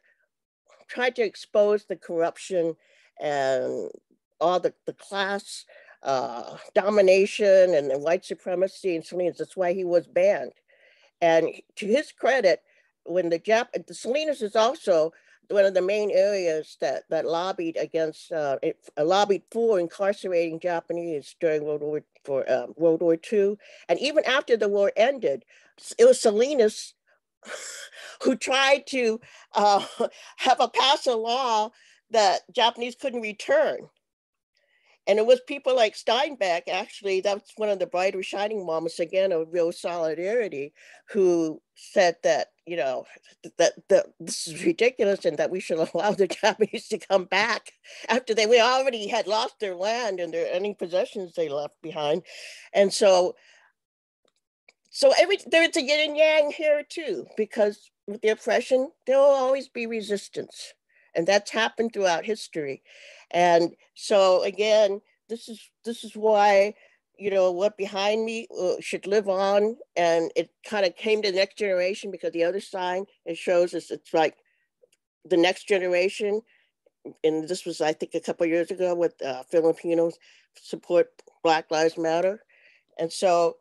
Speaker 3: tried to expose the corruption and all the, the class uh, domination and the white supremacy in Salinas. That's why he was banned. And to his credit, when the Jap, the Salinas is also one of the main areas that, that lobbied against, uh, it, uh, lobbied for incarcerating Japanese during World War for um, World War II, and even after the war ended, it was Salinas who tried to uh, have a pass a law that Japanese couldn't return. And it was people like Steinbeck, actually, that's one of the brighter shining moments, again, of real solidarity, who said that, you know, that, that this is ridiculous and that we should allow the Japanese to come back after they we already had lost their land and their any possessions they left behind. And so, so every there's a yin and yang here too, because with the oppression, there will always be resistance. And that's happened throughout history. And so again, this is this is why you know what behind me uh, should live on, and it kind of came to the next generation because the other sign it shows us it's like the next generation, and this was I think a couple years ago with uh, Filipinos support Black Lives Matter, and so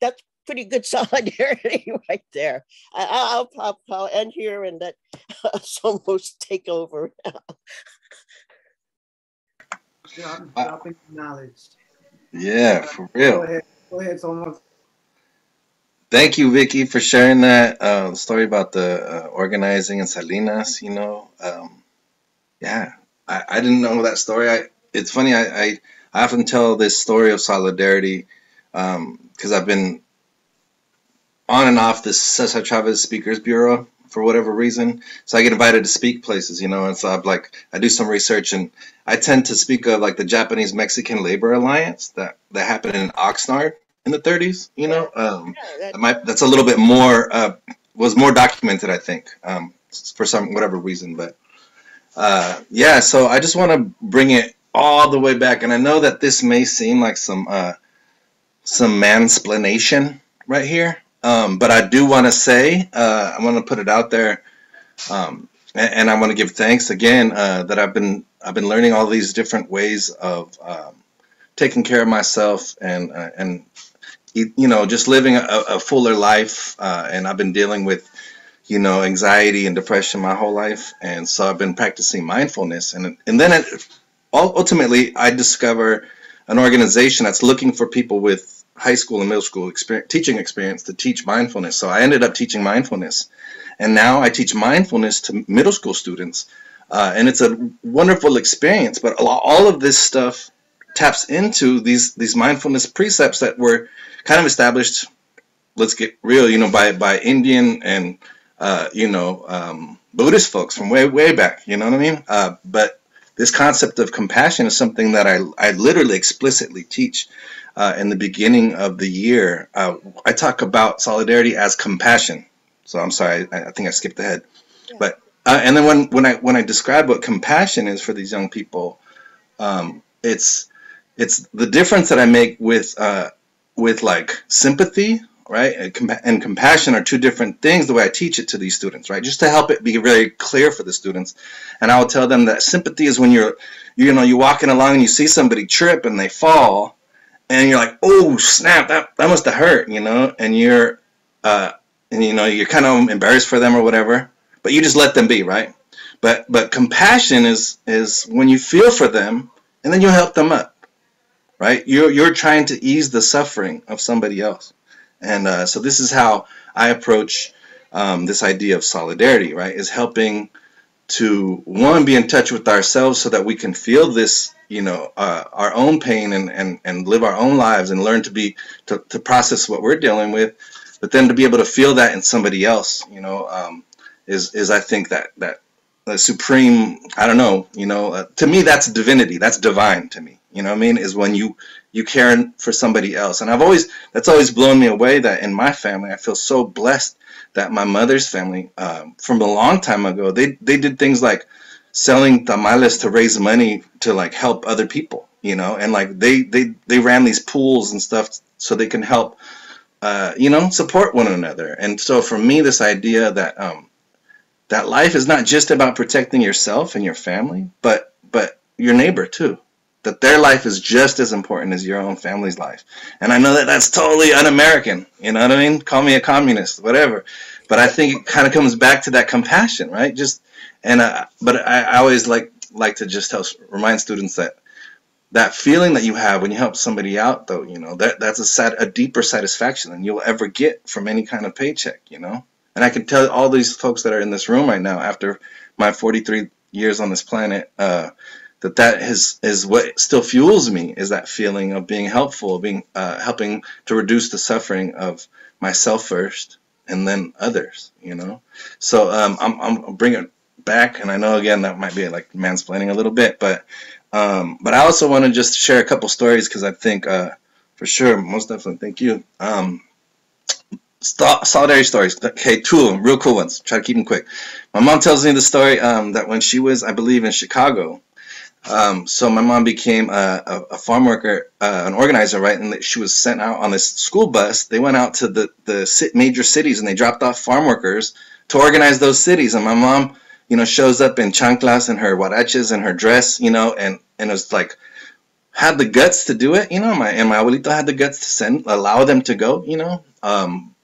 Speaker 3: that's pretty good solidarity right there. I, will I'll, I'll end here and let uh, almost take over now.
Speaker 1: dropping knowledge.
Speaker 4: Yeah, for real.
Speaker 1: Go ahead. Go ahead, Somos.
Speaker 4: Thank you, Vicky, for sharing that uh, story about the uh, organizing in Salinas. You know, um, yeah, I, I didn't know that story. I, it's funny. I, I, I often tell this story of solidarity because um, I've been on and off the Cesar Chavez Speakers Bureau for whatever reason. So I get invited to speak places, you know, and so I'm like, I do some research and I tend to speak of like the Japanese Mexican Labor Alliance that, that happened in Oxnard in the 30s, you know, um, that that's a little bit more, uh, was more documented, I think, um, for some, whatever reason, but, uh, yeah, so I just want to bring it all the way back. And I know that this may seem like some, uh, some mansplanation right here, um, but I do want to say, uh, I want to put it out there, um, and, and, I want to give thanks again uh, that I've been I've been learning all these different ways of um, taking care of myself and uh, and you know just living a, a fuller life. Uh, and I've been dealing with you know anxiety and depression my whole life, and so I've been practicing mindfulness, and and then it, ultimately I discover an organization that's looking for people with high school and middle school experience, teaching experience to teach mindfulness. So I ended up teaching mindfulness. And now I teach mindfulness to middle school students. Uh, and it's a wonderful experience. But all of this stuff taps into these, these mindfulness precepts that were kind of established, let's get real, you know, by, by Indian and, uh, you know, um, Buddhist folks from way, way back, you know what I mean? Uh, but this concept of compassion is something that I, I literally explicitly teach uh, in the beginning of the year. Uh, I talk about solidarity as compassion. So I'm sorry, I, I think I skipped ahead.
Speaker 3: Yeah.
Speaker 4: But uh, and then when when I when I describe what compassion is for these young people, um, it's it's the difference that I make with uh, with like sympathy, right, and, compa- and compassion are two different things. The way I teach it to these students, right, just to help it be very clear for the students, and I will tell them that sympathy is when you're you know you're walking along and you see somebody trip and they fall, and you're like, oh snap, that that must have hurt, you know, and you're uh, and you know you're kind of embarrassed for them or whatever, but you just let them be, right? But but compassion is is when you feel for them and then you help them up right? You're you're trying to ease the suffering of somebody else, and uh, so this is how I approach um, this idea of solidarity, right? Is helping to one be in touch with ourselves so that we can feel this, you know, uh, our own pain and, and and live our own lives and learn to be to, to process what we're dealing with, but then to be able to feel that in somebody else, you know, um, is is I think that that the supreme i don't know you know uh, to me that's divinity. That's divine to me you know what i mean? Is when you you care for somebody else. And i've always that's always blown me away that in my family i feel so blessed that my mother's family um, from a long time ago they they did things like selling tamales to raise money to like help other people you know? And like they they they ran these pools and stuff so they can help uh, you know support one another. And so for me this idea that um, that life is not just about protecting yourself and your family, but but your neighbor too. That their life is just as important as your own family's life. And I know that that's totally un-American. You know what I mean? Call me a communist, whatever. But I think it kind of comes back to that compassion, right? Just and uh, but I, I always like like to just tell remind students that that feeling that you have when you help somebody out, though, you know that that's a sad, a deeper satisfaction than you'll ever get from any kind of paycheck. You know. And I can tell all these folks that are in this room right now, after my 43 years on this planet, uh, that that is is what still fuels me is that feeling of being helpful, being uh, helping to reduce the suffering of myself first and then others. You know, so um, I'm I'm bringing it back, and I know again that might be like mansplaining a little bit, but um, but I also want to just share a couple stories because I think uh, for sure, most definitely, thank you. Um, solidarity stories. Okay, two of them, real cool ones. Try to keep them quick. My mom tells me the story um, that when she was, I believe, in Chicago. Um, so my mom became a, a, a farm worker, uh, an organizer, right? And she was sent out on this school bus. They went out to the the major cities and they dropped off farm workers to organize those cities. And my mom, you know, shows up in chanclas and her huaraches and her dress, you know, and and it was like had the guts to do it, you know. My and my abuelita had the guts to send allow them to go, you know. Um,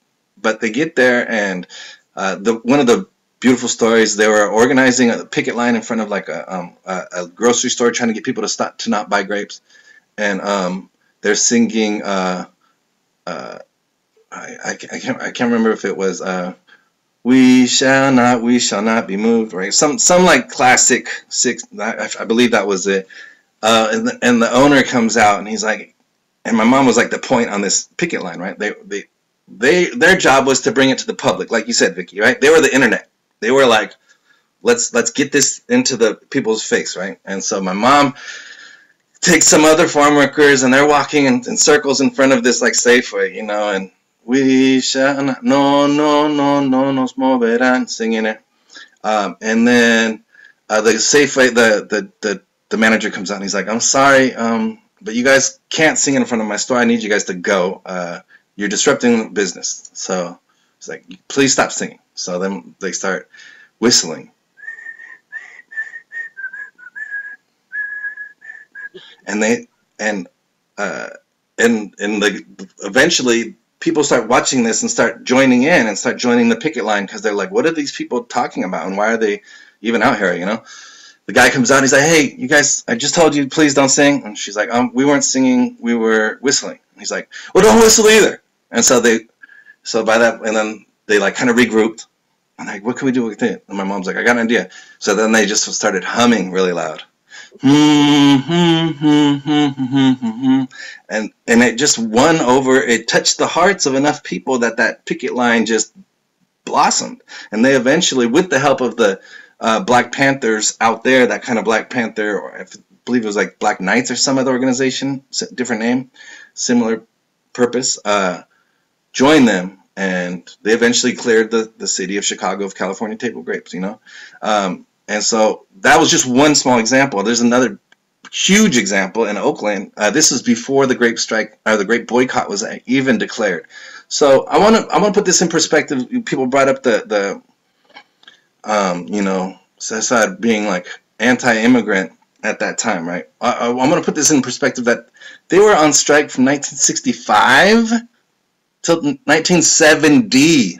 Speaker 4: but they get there and uh, the one of the beautiful stories. They were organizing a picket line in front of like a, um, a, a, grocery store trying to get people to stop to not buy grapes. And um, they're singing uh, uh, I, I, can't I can't remember if it was uh, we shall not we shall not be moved right? Some some like classic six I, I believe that was it. Uh, and, the, and the owner comes out and he's like and my mom was like the point on this picket line right? They they they their job was to bring it to the public, like you said, Vicky, right? They were the internet. They were like, let's let's get this into the people's face, right? And so my mom takes some other farm workers, and they're walking in, in circles in front of this like Safeway, you know, and we shall not, no, no, no, no, nos moverán, singing it. Um, and then uh, the Safeway, the, the the the manager comes out and he's like, I'm sorry, um, but you guys can't sing in front of my store. I need you guys to go. Uh, you're disrupting business. So it's like, please stop singing. So then they start whistling. And they and uh, and and the eventually people start watching this and start joining in and start joining the picket line because they're like, what are these people talking about and why are they even out here? You know, the guy comes out. He's like, hey, you guys, I just told you please don't sing. And she's like, um, we weren't singing, we were whistling. And he's like, well, don't whistle either. And so they, so by that, and then they like kind of regrouped. And like, what can we do with it? And my mom's like, I got an idea. So then they just started humming really loud. and and it just won over. It touched the hearts of enough people that that picket line just blossomed. And they eventually, with the help of the uh, Black Panthers out there, that kind of Black Panther, or I believe it was like Black Knights or some other organization, different name, similar purpose, uh, joined them. And they eventually cleared the, the city of Chicago of California table grapes, you know? Um, and so that was just one small example. There's another huge example in Oakland. Uh, this is before the grape strike or the grape boycott was even declared. So I want to I want to put this in perspective. People brought up the the um, you know Cesar being like anti-immigrant at that time, right? I, I, I'm going to put this in perspective that they were on strike from 1965 till 1970.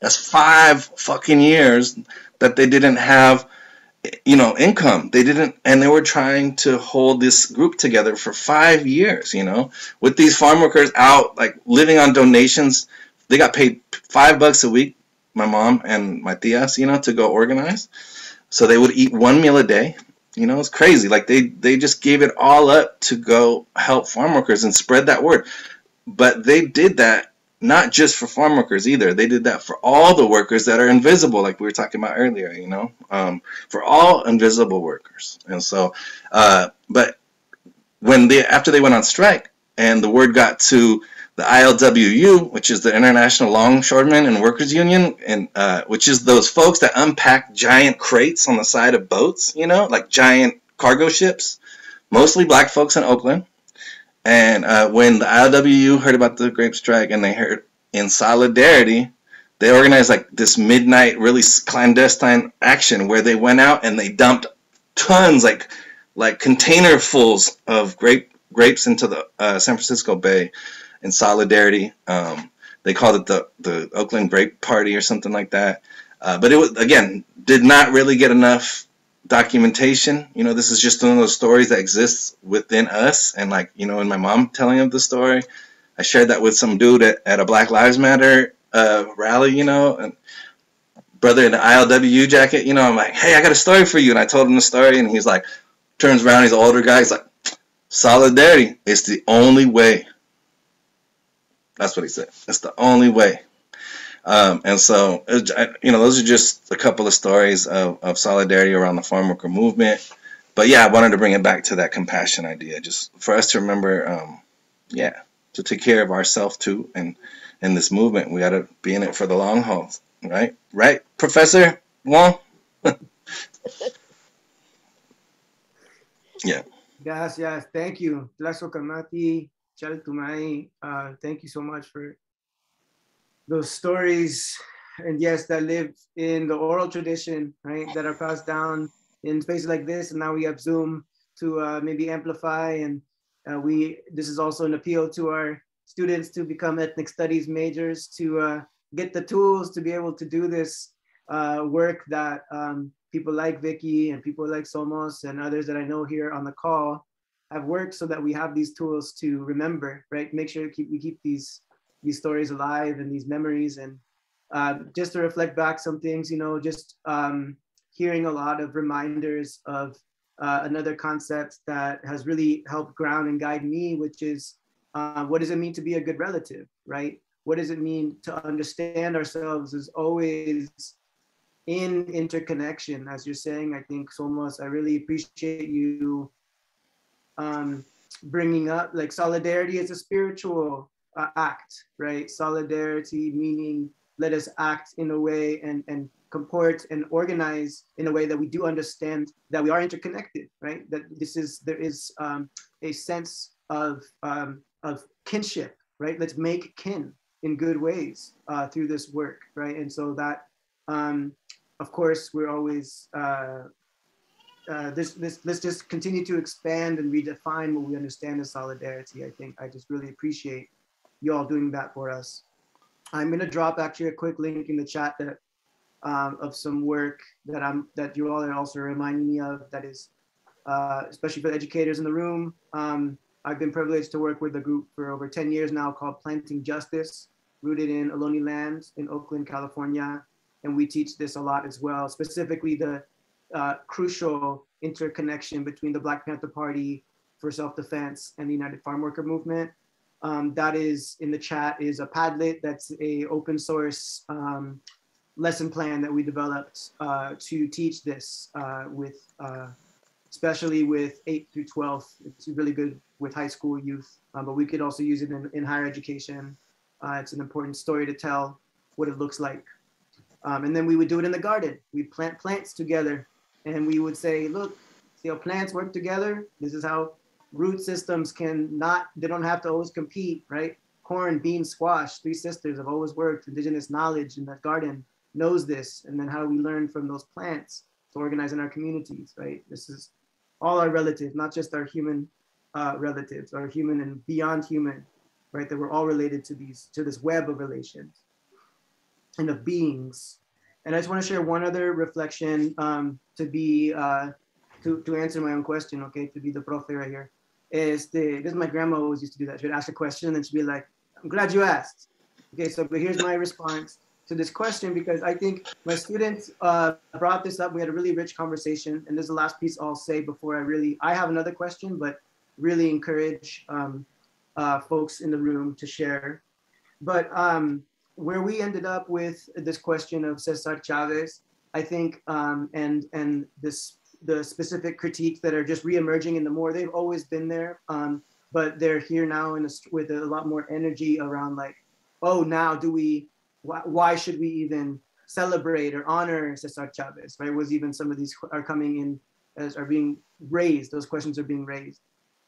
Speaker 4: That's five fucking years that they didn't have you know income. They didn't and they were trying to hold this group together for five years you know with these farm workers out like living on donations. They got paid five bucks a week my mom and my tias you know to go organize. So they would eat one meal a day. You know it's crazy. Like they they just gave it all up to go help farm workers and spread that word. But they did that not just for farm workers either. They did that for all the workers that are invisible, like we were talking about earlier, you know, um, for all invisible workers. And so, uh, but when they, after they went on strike and the word got to the ILWU, which is the International Longshoremen and Workers Union, and uh, which is those folks that unpack giant crates on the side of boats, you know, like giant cargo ships, mostly black folks in Oakland. And uh, when the ILWU heard about the grape strike and they heard in solidarity, they organized like this midnight, really clandestine action where they went out and they dumped tons, like like containerfuls of grape grapes into the uh, San Francisco Bay in solidarity. Um, they called it the the Oakland Grape Party or something like that. Uh, but it was again did not really get enough documentation. You know, this is just one of those stories that exists within us. And like, you know, in my mom telling of the story, I shared that with some dude at, at a Black Lives Matter uh, rally, you know, and brother in the ILWU jacket, you know, I'm like, hey, I got a story for you. And I told him the story and he's like, turns around, he's an older guy. He's like, solidarity is the only way. That's what he said. That's the only way. Um, and so, you know, those are just a couple of stories of, of solidarity around the farm worker movement. But yeah, I wanted to bring it back to that compassion idea, just for us to remember, um, yeah, to take care of ourselves too. And in this movement, we got to be in it for the long haul, right? Right, Professor Wong? yeah.
Speaker 1: Yes, yes. Thank you. Chaltumai. Uh, thank you so much for those stories and yes that live in the oral tradition right that are passed down in spaces like this and now we have zoom to uh, maybe amplify and uh, we this is also an appeal to our students to become ethnic studies majors to uh, get the tools to be able to do this uh, work that um, people like Vicky and people like Somos and others that I know here on the call have worked so that we have these tools to remember, right? Make sure keep, we keep these these stories alive and these memories and uh, just to reflect back some things you know just um, hearing a lot of reminders of uh, another concept that has really helped ground and guide me which is uh, what does it mean to be a good relative right? What does it mean to understand ourselves as always in interconnection as you're saying. I think somos i really appreciate you um, bringing up like solidarity as a spiritual uh, act, right? Solidarity meaning let us act in a way and, and comport and organize in a way that we do understand that we are interconnected, right? That this is, there is um, a sense of, um, of kinship, right? Let's make kin in good ways uh, through this work, right? And so that, um, of course, we're always, uh, uh, this, this, let's just continue to expand and redefine what we understand as solidarity. I think I just really appreciate you all doing that for us. I'm gonna drop actually a quick link in the chat that um, of some work that I'm that you all are also reminding me of that is uh, especially for the educators in the room. Um, I've been privileged to work with a group for over 10 years now called Planting Justice, rooted in Ohlone Land in Oakland, California. And we teach this a lot as well, specifically the uh, crucial interconnection between the Black Panther Party for self-defense and the United Farm Worker Movement um, that is in the chat is a Padlet. That's a open source um, lesson plan that we developed uh, to teach this uh, with, uh, especially with 8 through 12. It's really good with high school youth, uh, but we could also use it in, in higher education. Uh, it's an important story to tell what it looks like. Um, and then we would do it in the garden. We'd plant plants together and we would say, look, see how plants work together? This is how root systems can not, they don't have to always compete, right? Corn, bean, squash, three sisters have always worked. Indigenous knowledge in the garden knows this. And then how we learn from those plants to organize in our communities, right? This is all our relatives, not just our human uh, relatives, our human and beyond human, right? That we're all related to these, to this web of relations and of beings. And I just want to share one other reflection um, to be uh, to, to answer my own question, okay, to be the profe right here. Is the this is my grandma always used to do that. She'd ask a question and she'd be like, I'm glad you asked. Okay, so but here's my response to this question because I think my students uh, brought this up. We had a really rich conversation, and this is the last piece I'll say before I really. I have another question, but really encourage um, uh, folks in the room to share. But um, where we ended up with this question of Cesar Chavez, I think, um, and and this the specific critiques that are just reemerging in the more they've always been there, um, but they're here now in a, with a lot more energy around like, oh, now do we? Why, why should we even celebrate or honor Cesar Chavez? Right? Was even some of these are coming in as are being raised. Those questions are being raised,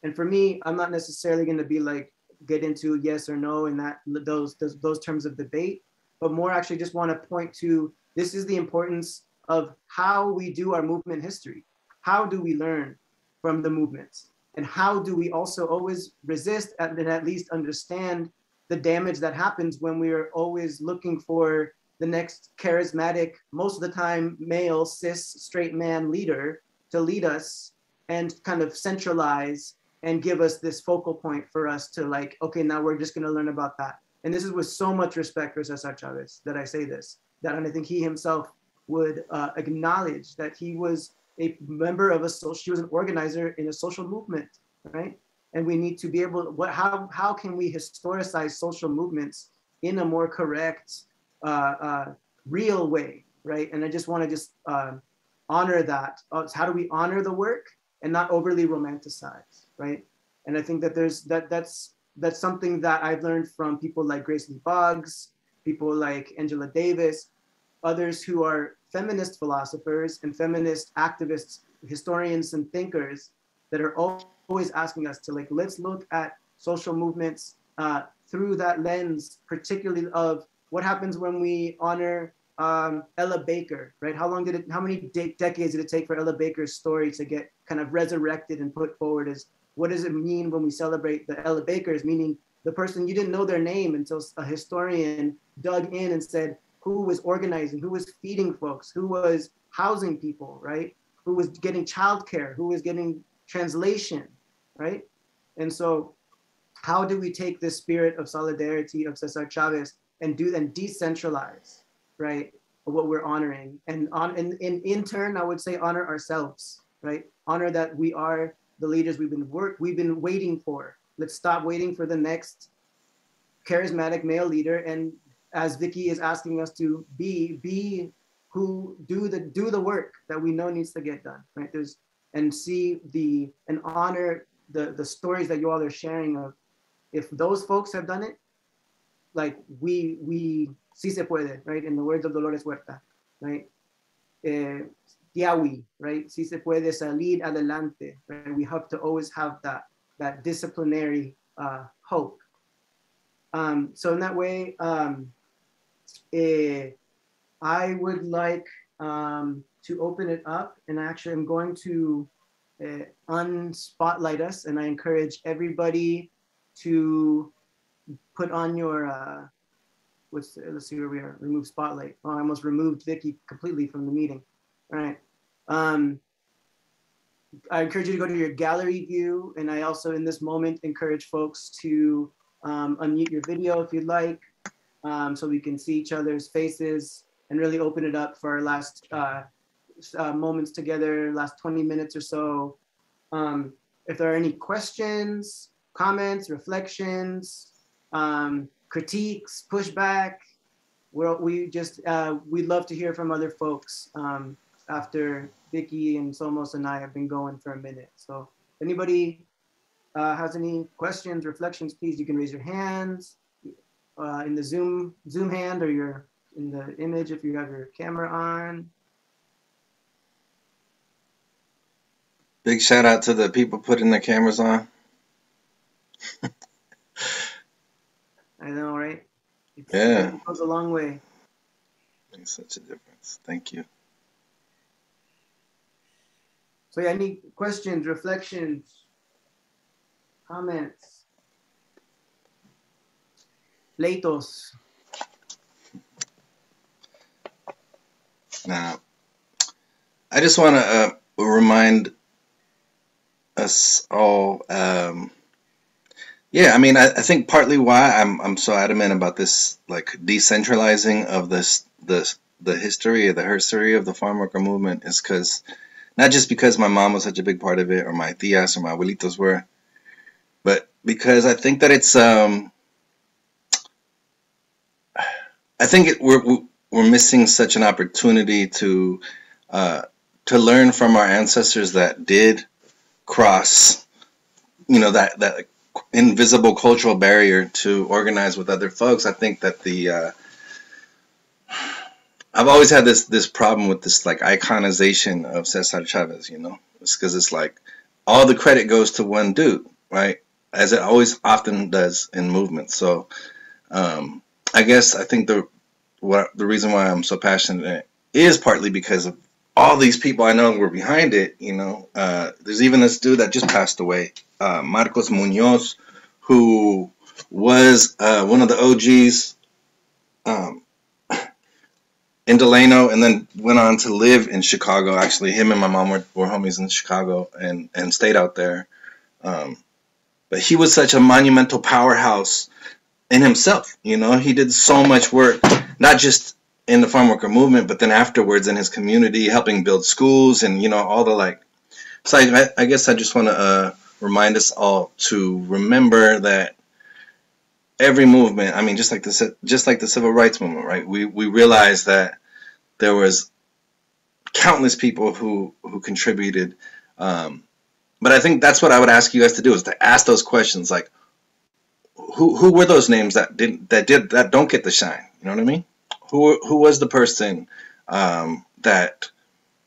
Speaker 1: and for me, I'm not necessarily going to be like get into yes or no in that those, those those terms of debate, but more actually just want to point to this is the importance of how we do our movement history. How do we learn from the movements? And how do we also always resist and at least understand the damage that happens when we are always looking for the next charismatic, most of the time male, cis, straight man leader to lead us and kind of centralize and give us this focal point for us to like, okay, now we're just gonna learn about that. And this is with so much respect for Cesar Chavez that I say this, that I think he himself would uh, acknowledge that he was a member of a social, he was an organizer in a social movement, right? And we need to be able, what, how, how can we historicize social movements in a more correct, uh, uh, real way, right? And I just want to just uh, honor that. Uh, how do we honor the work and not overly romanticize, right? And I think that there's that that's that's something that I've learned from people like Grace Lee Boggs, people like Angela Davis, others who are feminist philosophers and feminist activists, historians and thinkers that are always asking us to like, let's look at social movements uh, through that lens, particularly of what happens when we honor um, Ella Baker, right? How long did it, how many de- decades did it take for Ella Baker's story to get kind of resurrected and put forward as what does it mean when we celebrate the Ella Bakers, meaning the person you didn't know their name until a historian dug in and said, who was organizing, who was feeding folks, who was housing people, right? Who was getting childcare, who was getting translation, right? And so, how do we take this spirit of solidarity of Cesar Chavez and do and decentralize, right? What we're honoring, and on and, and in turn, I would say honor ourselves, right? Honor that we are the leaders we've been work we've been waiting for. Let's stop waiting for the next charismatic male leader and as Vicky is asking us to be, be who do the do the work that we know needs to get done, right? There's and see the and honor the the stories that you all are sharing of if those folks have done it, like we we si se puede, right? In the words of Dolores Huerta, right? Eh, Tiawi, right? Si se puede salir adelante, right? We have to always have that that disciplinary uh, hope. Um, so in that way, um, uh, I would like um, to open it up and actually I'm going to uh, unspotlight us and I encourage everybody to put on your, uh, what's, let's see where we are, remove spotlight. Oh, I almost removed Vicky completely from the meeting. All right. Um, I encourage you to go to your gallery view and I also in this moment encourage folks to um, unmute your video if you'd like um, so we can see each other's faces and really open it up for our last uh, uh, moments together, last 20 minutes or so. Um, if there are any questions, comments, reflections, um, critiques, pushback, we're, we just, uh, we'd love to hear from other folks um, after Vicky and Somos and I have been going for a minute. So anybody uh, has any questions, reflections, please, you can raise your hands uh, in the Zoom Zoom hand or your in the image if you have your camera on.
Speaker 4: Big shout out to the people putting their cameras on.
Speaker 1: I know, right? It's,
Speaker 4: Yeah.
Speaker 1: It goes a long way.
Speaker 4: Makes such a difference. Thank you.
Speaker 1: So yeah, any questions, reflections, comments? Leitos.
Speaker 4: Now, I just want to uh, remind us all. Um, yeah, I mean, I, I think partly why I'm I'm so adamant about this, like decentralizing of this this the history the history of the farm worker movement is because not just because my mom was such a big part of it or my tias or my abuelitos were, but because I think that it's um I think it, we're we're missing such an opportunity to uh, to learn from our ancestors that did cross, you know, that that invisible cultural barrier to organize with other folks. I think that the uh, I've always had this this problem with this like iconization of Cesar Chavez. You know, it's because it's like all the credit goes to one dude, right? As it always often does in movements. So. Um, I guess I think the what the reason why I'm so passionate is partly because of all these people I know were behind it. You know, uh, there's even this dude that just passed away, uh, Marcos Munoz, who was uh, one of the OGs um, in Delano, and then went on to live in Chicago. Actually, him and my mom were, were homies in Chicago, and and stayed out there. Um, but he was such a monumental powerhouse in himself. You know, he did so much work, not just in the farm worker movement, but then afterwards in his community, helping build schools and you know all the like. So I, I guess I just want to uh, remind us all to remember that every movement. I mean, just like the just like the civil rights movement, right? We we realized that there was countless people who who contributed. Um, but I think that's what I would ask you guys to do is to ask those questions like who who were those names that didn't that did that don't get the shine? You know what I mean? Who who was the person um, that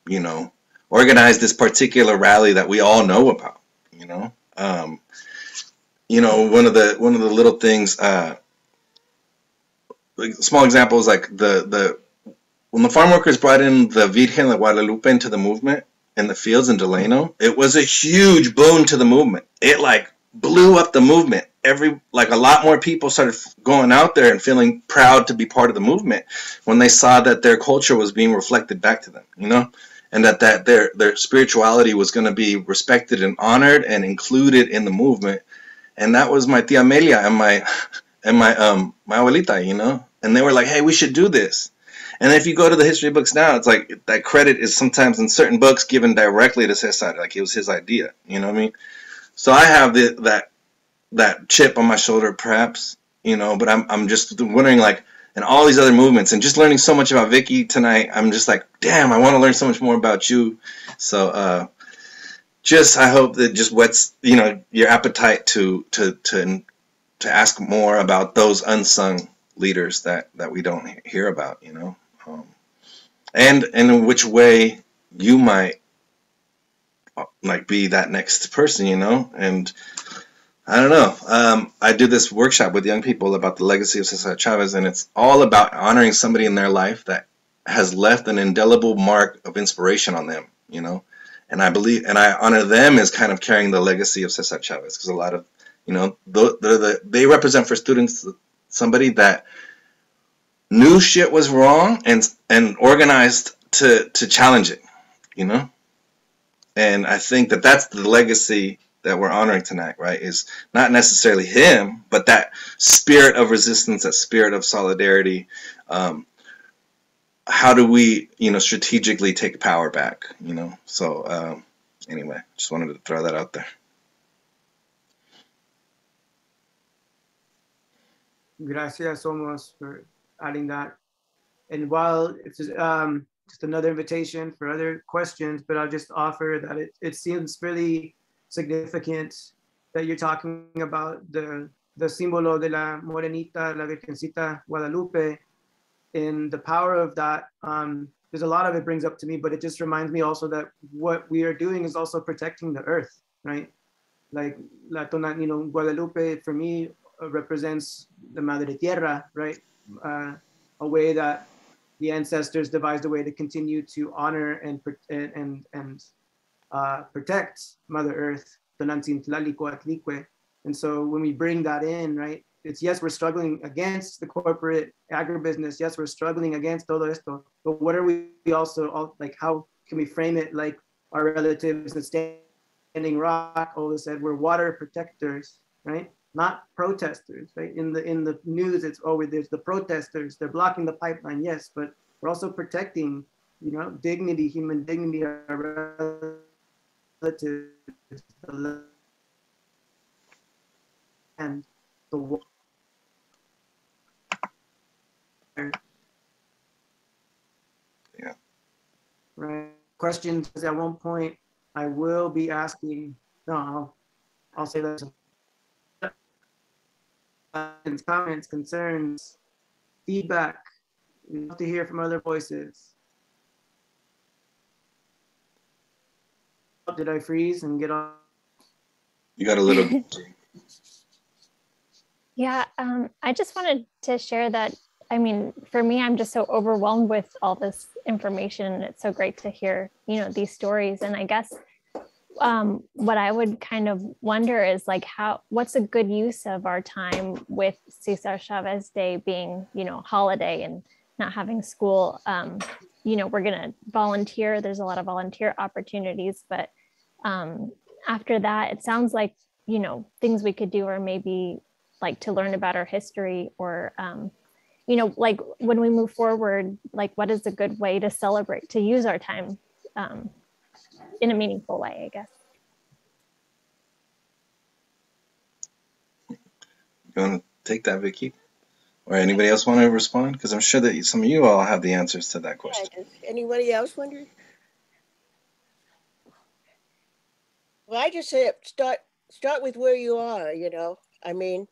Speaker 4: you know organized this particular rally that we all know about? You know, um, you know one of the one of the little things. Uh, like small examples like the the when the farm workers brought in the Virgen de Guadalupe into the movement in the fields in Delano, it was a huge boon to the movement. It like blew up the movement every like a lot more people started going out there and feeling proud to be part of the movement when they saw that their culture was being reflected back to them you know? And that that their their spirituality was going to be respected and honored and included in the movement. And that was my tia Amelia and my and my um my abuelita you know? And they were like hey we should do this. And if you go to the history books now it's like that credit is sometimes in certain books given directly to Cesar like it was his idea you know what I mean? So I have the, that that chip on my shoulder, perhaps, you know. But I'm I'm just wondering, like, and all these other movements, and just learning so much about Vicky tonight. I'm just like, damn, I want to learn so much more about you. So, uh, just I hope that just whets you know your appetite to to to to ask more about those unsung leaders that that we don't hear about, you know, um, and and in which way you might like be that next person, you know, and I don't know. Um, I do this workshop with young people about the legacy of Cesar Chavez, and it's all about honoring somebody in their life that has left an indelible mark of inspiration on them, you know. And I believe, and I honor them as kind of carrying the legacy of Cesar Chavez, because a lot of, you know, the, they represent for students somebody that knew shit was wrong and and organized to to challenge it, you know. And I think that that's the legacy that we're honoring tonight, right, is not necessarily him, but that spirit of resistance, that spirit of solidarity. Um, how do we, you know, strategically take power back, you know? So, um, anyway, just wanted to throw that out there.
Speaker 1: Gracias, Somos, for adding that. and while it's um, just another invitation for other questions, but I'll just offer that it, it seems really significant that you're talking about the, the símbolo de la Morenita, la Virgencita Guadalupe, and the power of that. Um, there's a lot of it brings up to me, but it just reminds me also that what we are doing is also protecting the earth, right? Like La Tona, you know, Guadalupe for me uh, represents the Madre Tierra, right? Uh, a way that the ancestors devised a way to continue to honor and and and, and uh, protect Mother Earth, and so when we bring that in, right, it's yes, we're struggling against the corporate agribusiness. Yes, we're struggling against todo esto. But what are we also all, like? How can we frame it like our relatives in Standing Rock always said, we're water protectors, right? Not protesters, right? In the in the news, it's always there's the protesters. They're blocking the pipeline, yes, but we're also protecting, you know, dignity, human dignity, our relatives, and the water.
Speaker 4: Yeah.
Speaker 1: Right. Questions at one point I will be asking, no, I'll, I'll say that. Comments, concerns, feedback. We love to hear from other voices. Did I freeze and get off?
Speaker 4: You got a little.
Speaker 5: yeah, um, I just wanted to share that. I mean, for me, I'm just so overwhelmed with all this information. It's so great to hear, you know, these stories. And I guess um, what I would kind of wonder is like how what's a good use of our time with Cesar Chavez Day being, you know, holiday and not having school. Um, you know, we're gonna volunteer. There's a lot of volunteer opportunities, but um, after that, it sounds like you know things we could do are maybe like to learn about our history or um, you know like when we move forward like what is a good way to celebrate to use our time um, in a meaningful way, I guess.
Speaker 4: You want to take that, Vicky? Or anybody else want to respond? Because I'm sure that some of you all have the answers to that question.
Speaker 3: Yeah, anybody else wonder? Well, I just say start start with where you are. You know, I mean,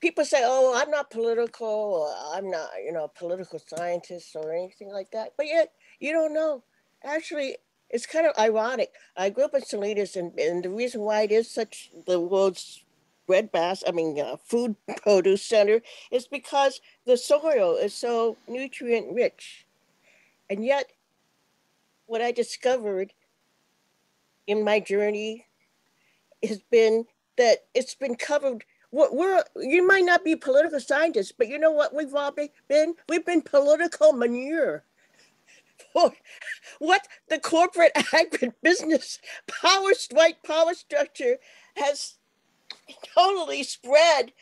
Speaker 3: people say, "Oh, I'm not political, or I'm not, you know, a political scientist or anything like that," but yet you don't know. Actually, it's kind of ironic. I grew up in Salinas, and, and the reason why it is such the world's breadbasket, I mean, uh, food produce center, is because the soil is so nutrient rich. And yet, what I discovered in my journey has been that it's been covered. We're, you might not be political scientists, but you know what we've all been? We've been political manure what the corporate agribusiness power white power structure has totally spread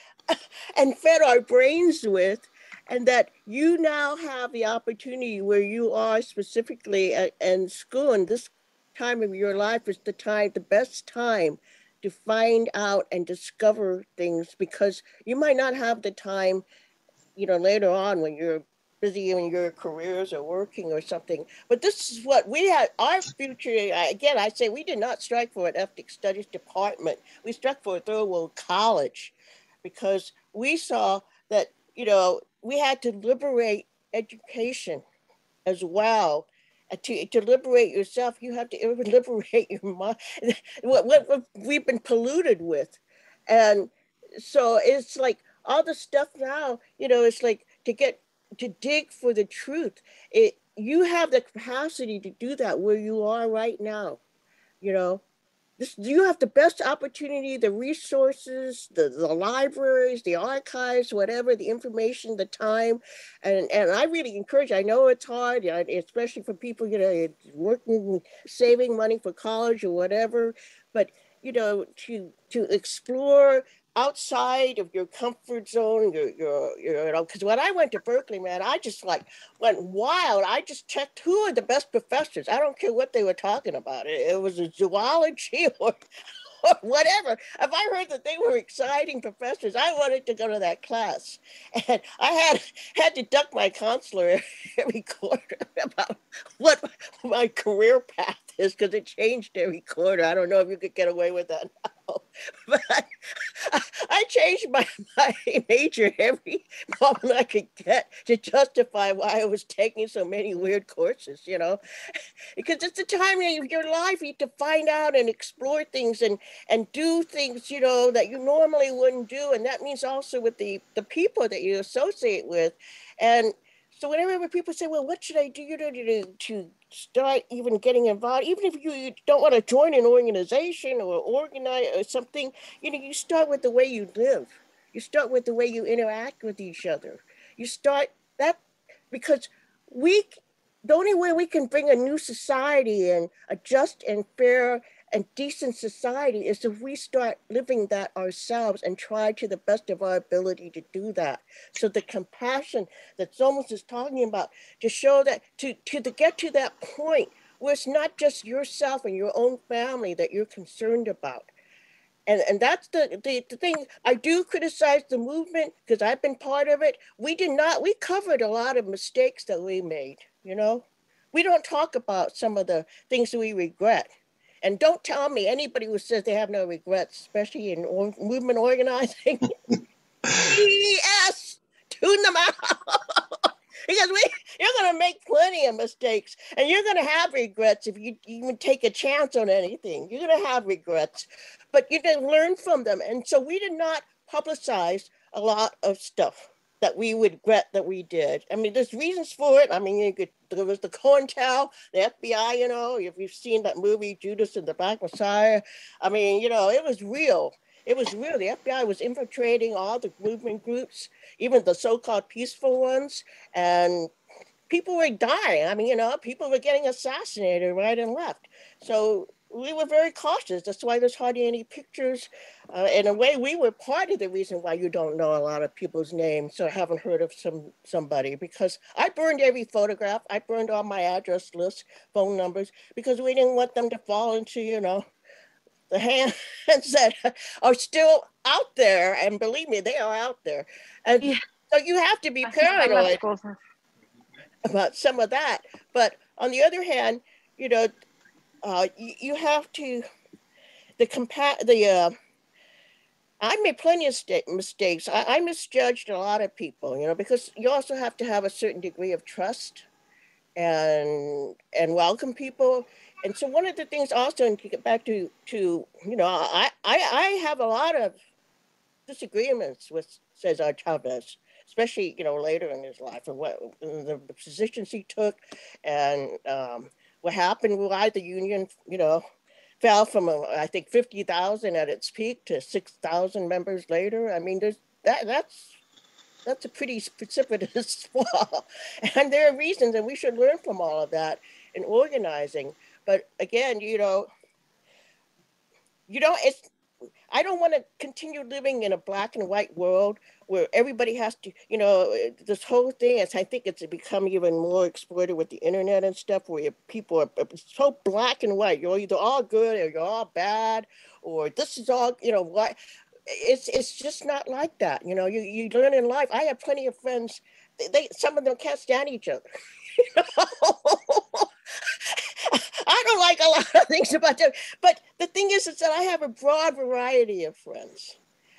Speaker 3: and fed our brains with and that you now have the opportunity where you are specifically in school and this time of your life is the time the best time to find out and discover things because you might not have the time you know later on when you're busy in your careers or working or something. But this is what we had our future. Again, I say we did not strike for an ethnic studies department. We struck for a third world college because we saw that, you know, we had to liberate education as well. Uh, to, to liberate yourself, you have to liberate your mind. What, what, what we've been polluted with. And so it's like all the stuff now, you know, it's like to get to dig for the truth. It you have the capacity to do that where you are right now. You know, this you have the best opportunity, the resources, the, the libraries, the archives, whatever, the information, the time. And and I really encourage, I know it's hard, especially for people, you know, working, saving money for college or whatever, but you know, to to explore outside of your comfort zone, your, your, your you know, because when I went to Berkeley, man, I just like went wild. I just checked who are the best professors. I don't care what they were talking about. It, it was a zoology or, or whatever. If I heard that they were exciting professors, I wanted to go to that class. And I had had to duck my counselor every quarter about what my career path is because it changed every quarter. I don't know if you could get away with that now. But I, I changed my, my major every moment I could get to justify why I was taking so many weird courses, you know, because it's the time in your life you to find out and explore things and and do things, you know, that you normally wouldn't do, and that means also with the the people that you associate with, and so whenever people say, "Well, what should I do to to start even getting involved, even if you, don't want to join an organization or organize or something, you know, you start with the way you live. You start with the way you interact with each other. You start that because we, the only way we can bring a new society and a just and fair and decent society is if we start living that ourselves and try to the best of our ability to do that. So the compassion that Somos is talking about to show that to, to, get to that point where it's not just yourself and your own family that you're concerned about. And, and that's the, the, the thing. I do criticize the movement because I've been part of it. We did not, we covered a lot of mistakes that we made, you know? We don't talk about some of the things that we regret and don't tell me anybody who says they have no regrets, especially in or- movement organizing. yes, tune them out. because we, you're going to make plenty of mistakes and you're going to have regrets if you even take a chance on anything. You're going to have regrets, but you can learn from them. And so we did not publicize a lot of stuff that we would regret that we did. I mean, there's reasons for it. I mean, you could, there was the COINTEL, the FBI, you know, if you've seen that movie, Judas and the Black Messiah, I mean, you know, it was real. It was real. The FBI was infiltrating all the movement groups, even the so-called peaceful ones, and people were dying. I mean, you know, people were getting assassinated right and left. So we were very cautious. That's why there's hardly any pictures. Uh, in a way, we were part of the reason why you don't know a lot of people's names or haven't heard of some somebody. Because I burned every photograph. I burned all my address lists, phone numbers, because we didn't want them to fall into, you know, the hands that are still out there. And believe me, they are out there. And yeah. so you have to be paranoid about some of that. But on the other hand, you know, uh, you, you, have to the compa- the uh, I made plenty of st- mistakes. I, I misjudged a lot of people, you know, because you also have to have a certain degree of trust and and welcome people. And so one of the things also, and to get back to to you know, I I, I have a lot of disagreements with Cesar Chavez, especially you know later in his life and what the, the positions he took, and um, what happened, why the union, you know, fell from, uh, I think, 50,000 at its peak to 6,000 members later. I mean, there's that, that's, that's a pretty precipitous fall. And there are reasons, and we should learn from all of that in organizing. But again, you know, you know, it's I don't want to continue living in a black and white world where everybody has to, you know, this whole thing is, I think it's become even more exploited with the internet and stuff where people are so black and white. You're either all good or you're all bad, or this is all, you know, what it's it's just not like that. You know, you, you learn in life. I have plenty of friends, they, some of them can't stand each other. I don't like a lot of things about them. But the thing is, is that I have a broad variety of friends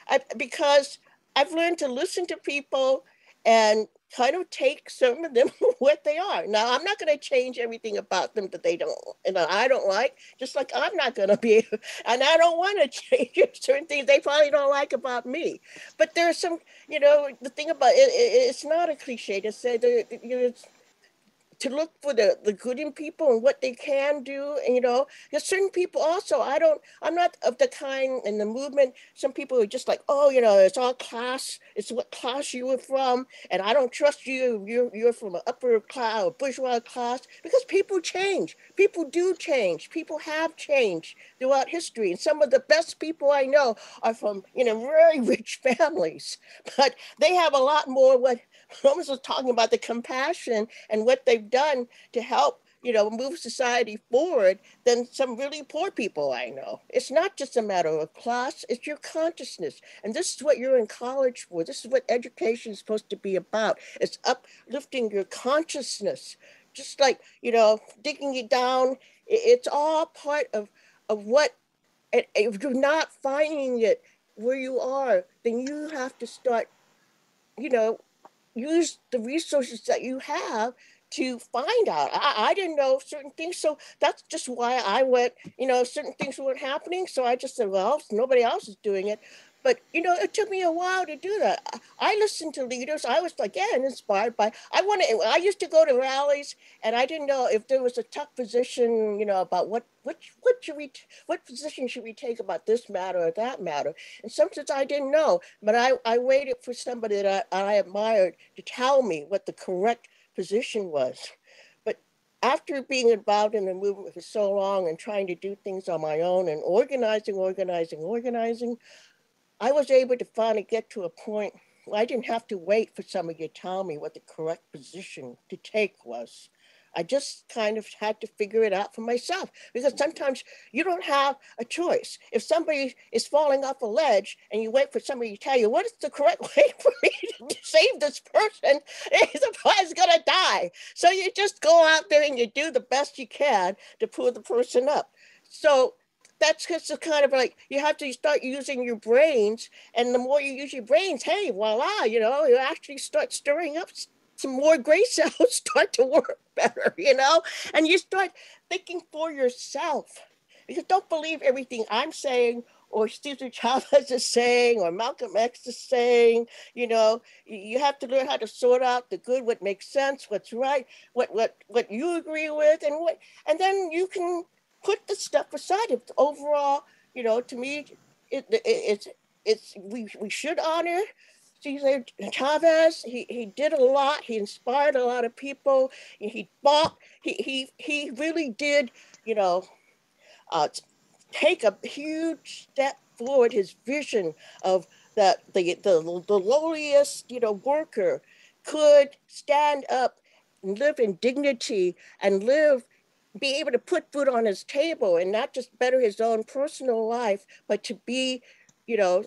Speaker 3: I, because I've learned to listen to people and kind of take some of them what they are. Now, I'm not going to change everything about them that they don't, and I don't like, just like I'm not going to be, and I don't want to change certain things they probably don't like about me. But there's some, you know, the thing about it, it it's not a cliche to say that you know, to look for the, the good in people and what they can do. And, you know, there's certain people also, I don't, I'm not of the kind in the movement. Some people are just like, oh, you know, it's all class. It's what class you were from. And I don't trust you. You're, you're from an upper class bourgeois class because people change. People do change. People have changed throughout history. And some of the best people I know are from, you know, very rich families, but they have a lot more what Somos was talking about the compassion and what they've done to help you know, move society forward than some really poor people I know. It's not just a matter of class, it's your consciousness. And this is what you're in college for. This is what education is supposed to be about. It's uplifting your consciousness. Just like, you know, digging it down. It's all part of, of what, if you're not finding it where you are, then you have to start, you know, use the resources that you have to find out. I, I didn't know certain things. So that's just why I went, you know, certain things weren't happening. So I just said, well, nobody else is doing it. But, you know, it took me a while to do that. I listened to leaders. I was, again, inspired by, I wanted, I used to go to rallies and I didn't know if there was a tough position, you know, about what, what, what should we, what position should we take about this matter or that matter? And sometimes I didn't know, but I, I waited for somebody that I, I admired to tell me what the correct position was. But after being involved in the movement for so long and trying to do things on my own and organizing, organizing, organizing, I was able to finally get to a point where I didn't have to wait for somebody to tell me what the correct position to take was. I just kind of had to figure it out for myself because sometimes you don't have a choice. If somebody is falling off a ledge and you wait for somebody to tell you what is the correct way for me to save this person, the person's gonna die. So you just go out there and you do the best you can to pull the person up. So that's just kind of like you have to start using your brains, and the more you use your brains, hey, voila, you know, you actually start stirring up some more gray cells start to work better, you know? And you start thinking for yourself. Because don't believe everything I'm saying or Cesar Chavez is saying or Malcolm X is saying. You know, you have to learn how to sort out the good, what makes sense, what's right, what what what you agree with, and what and then you can put the stuff aside. If overall, you know, to me, it, it it's it's we we should honor Cesar Chavez, he, he did a lot. He inspired a lot of people. He fought. He, he, he really did, you know, uh, take a huge step forward. His vision of that the, the, the lowliest, you know, worker could stand up and live in dignity and live be able to put food on his table and not just better his own personal life, but to be, you know,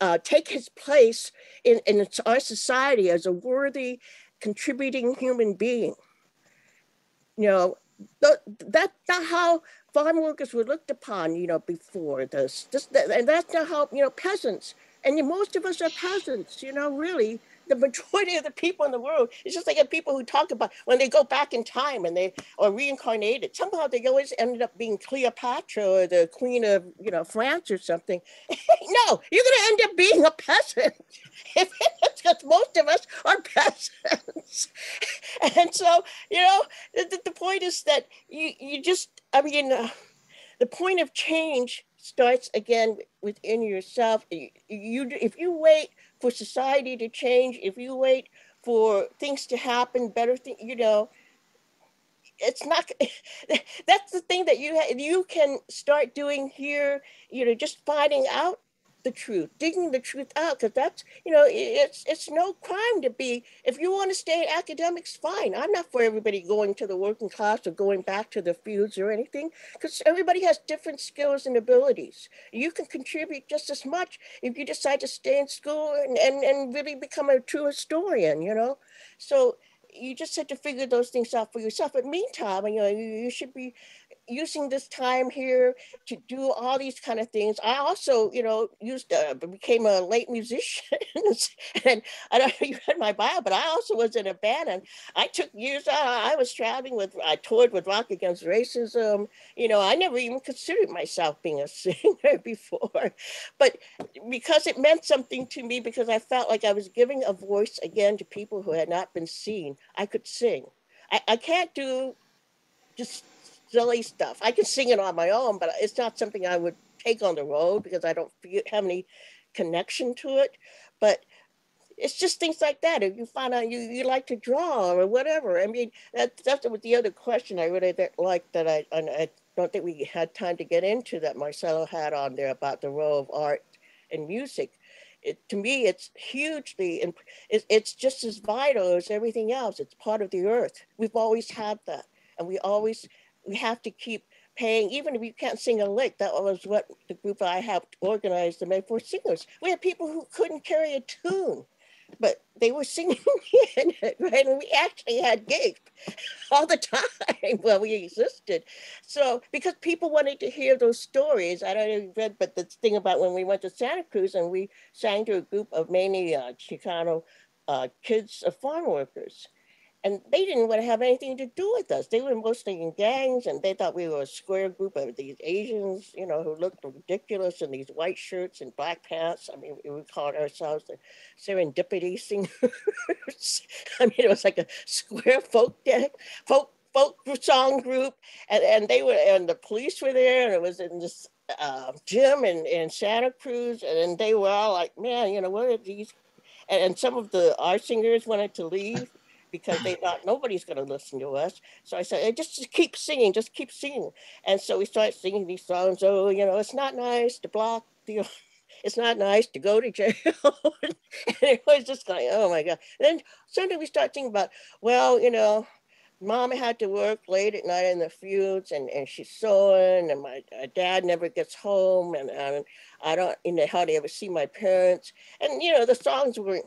Speaker 3: uh, take his place in, in our society as a worthy, contributing human being. You know, that, that that's how farm workers were looked upon, you know, before this. this and that's not how, you know, peasants, and most of us are peasants, you know, really, the majority of the people in the world, it's just like the people who talk about when they go back in time and they are reincarnated. Somehow they always ended up being Cleopatra or the Queen of you know France or something. no, you're gonna end up being a peasant. because most of us are peasants. and so, you know, the, the point is that you, you just, I mean, uh, the point of change starts again within yourself. You, you, if you wait for society to change, if you wait for things to happen, better things, you know, it's not that's the thing that you you can start doing here you know just finding out the truth, digging the truth out, because that's, you know, it's it's no crime to be, if you want to stay in academics, fine. I'm not for everybody going to the working class or going back to the fields or anything, because everybody has different skills and abilities. You can contribute just as much if you decide to stay in school and, and, and really become a true historian, you know? So you just have to figure those things out for yourself. But meantime, you know, you, you should be using this time here to do all these kind of things. I also, you know, used uh, became a late musician, and I don't know you read my bio, but I also was in a band, and I took years. Uh, I was traveling with, I toured with Rock Against Racism. You know, I never even considered myself being a singer before, but because it meant something to me, because I felt like I was giving a voice again to people who had not been seen, I could sing. I, I can't do just silly stuff. I can sing it on my own, but it's not something I would take on the road because I don't have any connection to it. But it's just things like that. If you find out you, you like to draw or whatever, I mean, that, that's what the other question I really like that I, I don't think we had time to get into that Marcelo had on there about the role of art and music it, to me, it's hugely, it's, it's just as vital as everything else. It's part of the earth. We've always had that. And we always, we have to keep paying, even if you can't sing a lick. That was what the group I helped organize, the Mayfor Singers. We had people who couldn't carry a tune but they were singing in it, right? And we actually had gigs all the time while we existed. So because people wanted to hear those stories, I don't know if you read, but the thing about when we went to Santa Cruz and we sang to a group of mainly uh, Chicano uh, kids of farm workers and they didn't want to have anything to do with us. They were mostly in gangs, and they thought we were a square group of these Asians, you know, who looked ridiculous in these white shirts and black pants. I mean, we called ourselves the serendipity singers. I mean, it was like a square folk folk folk song group, and and they were, and the police were there, and it was in this uh, gym in in Santa Cruz, and they were all like, man, you know, what are these? And, and some of the art singers wanted to leave because they thought nobody's going to listen to us. So I said, hey, just, just keep singing, just keep singing. And so we started singing these songs. Oh, you know, it's not nice to block the, it's not nice to go to jail. and it was just like, oh my God. And then suddenly we start thinking about, well, you know, mom had to work late at night in the fields and, and she's sewing and my, my dad never gets home and, and I don't you know how to ever see my parents. And you know, the songs were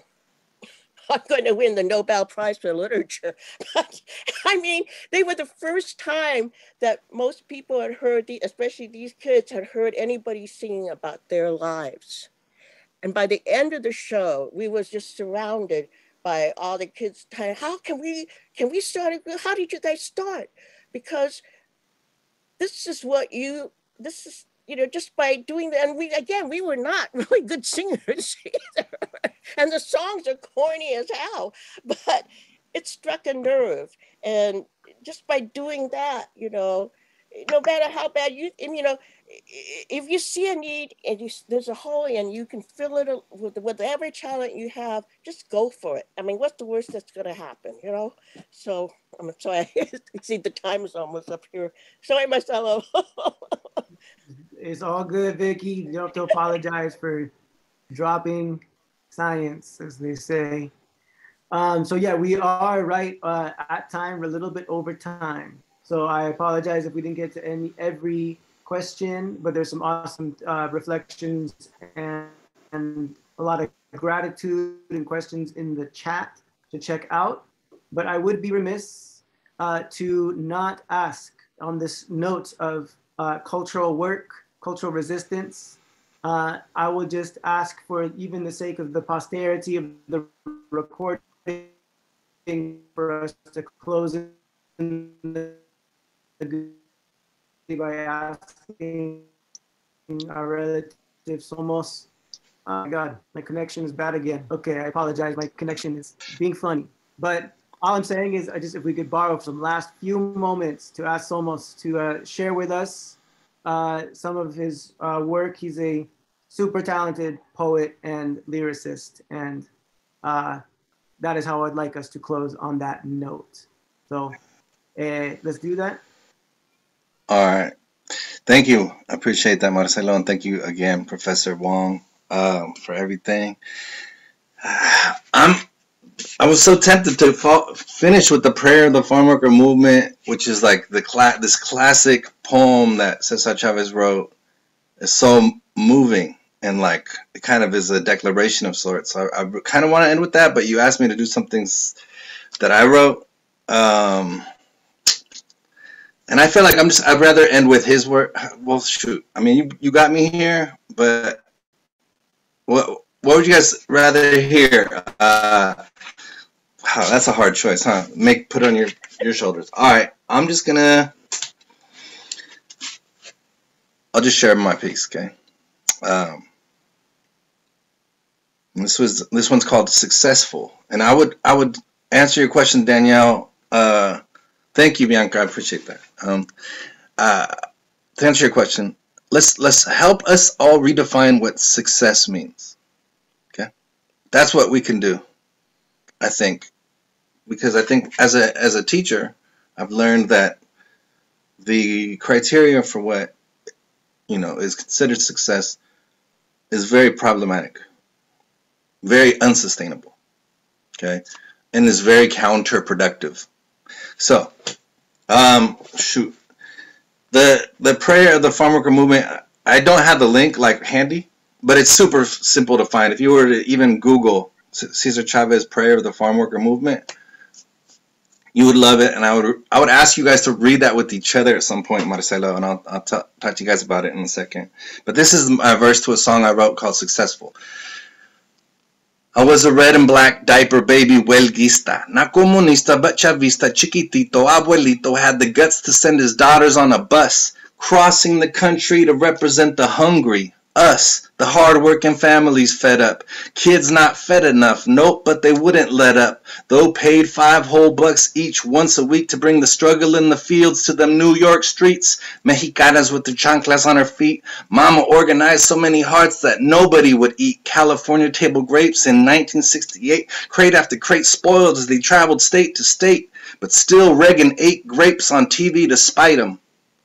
Speaker 3: I'm going to win the Nobel Prize for Literature. But I mean, they were the first time that most people had heard, the, especially these kids, had heard anybody singing about their lives. And by the end of the show, we was just surrounded by all the kids. How can we can we start? How did you guys start? Because this is what you. This is you know, just by doing that. And we, again, we were not really good singers either. and the songs are corny as hell, but it struck a nerve. And just by doing that, you know, no matter how bad you, you know, if you see a need and you, there's a hole and you can fill it with whatever talent you have, just go for it. I mean, what's the worst that's going to happen, you know? So I'm sorry. I see, the time is almost up here. Sorry, Marcelo.
Speaker 1: It's all good, Vicky. You don't have to apologize for dropping science, as they say. Um, so yeah, we are right uh, at time. We're a little bit over time. So I apologize if we didn't get to any every question, but there's some awesome uh, reflections and, and a lot of gratitude and questions in the chat to check out. But I would be remiss uh, to not ask on this note of uh, cultural work cultural resistance. Uh, I will just ask for even the sake of the posterity of the recording for us to close the by asking our relative Somos. Oh my God, my connection is bad again. Okay, I apologize. My connection is being funny. But all I'm saying is, I just if we could borrow some last few moments to ask Somos to uh, share with us uh, some of his uh, work. He's a super talented poet and lyricist, and uh, that is how I'd like us to close on that note. So uh, let's do that.
Speaker 4: All right. Thank you. I appreciate that, Marcelo, and thank you again, Professor Wong, um, for everything. I'm I was so tempted to fall, finish with the prayer of the farm worker movement, which is like the cla- this classic poem that Cesar Chavez wrote. It's so moving and like it kind of is a declaration of sorts. So I, I kind of want to end with that, but you asked me to do something that I wrote. Um, and I feel like I'm just, I'd rather end with his work. Well, shoot. I mean, you, you got me here, but what, what would you guys rather hear? Uh, wow, that's a hard choice, huh? Make put on your your shoulders. All right, I'm just gonna. I'll just share my piece, okay? Um, this was this one's called successful, and I would I would answer your question, Danielle. Uh, thank you, Bianca. I appreciate that. Um, uh, to answer your question, let's let's help us all redefine what success means that's what we can do i think because i think as a as a teacher i've learned that the criteria for what you know is considered success is very problematic very unsustainable. Okay. And is very counterproductive. So, um, shoot. The the prayer of the farm worker movement, I don't have the link like handy, but it's super simple to find. If you were to even Google Cesar Chavez prayer of the farm worker movement, you would love it. And I would I would ask you guys to read that with each other at some point, Marcelo, and I'll, I'll talk to you guys about it in a second. But this is a verse to a song I wrote called Successful. I was a red and black diaper baby huelguista, not comunista but chavista, chiquitito, abuelito had the guts to send his daughters on a bus, crossing the country to represent the hungry, us, the hard-working families fed up. Kids not fed enough, nope, but they wouldn't let up. Though paid five whole bucks each once a week to bring the struggle in the fields to them New York streets. Mexicanas with their chanclas on her feet. Mama organized so many hearts that nobody would eat. California table grapes in 1968. Crate after crate spoiled as they traveled state to state. But still Reagan ate grapes on TV to spite them.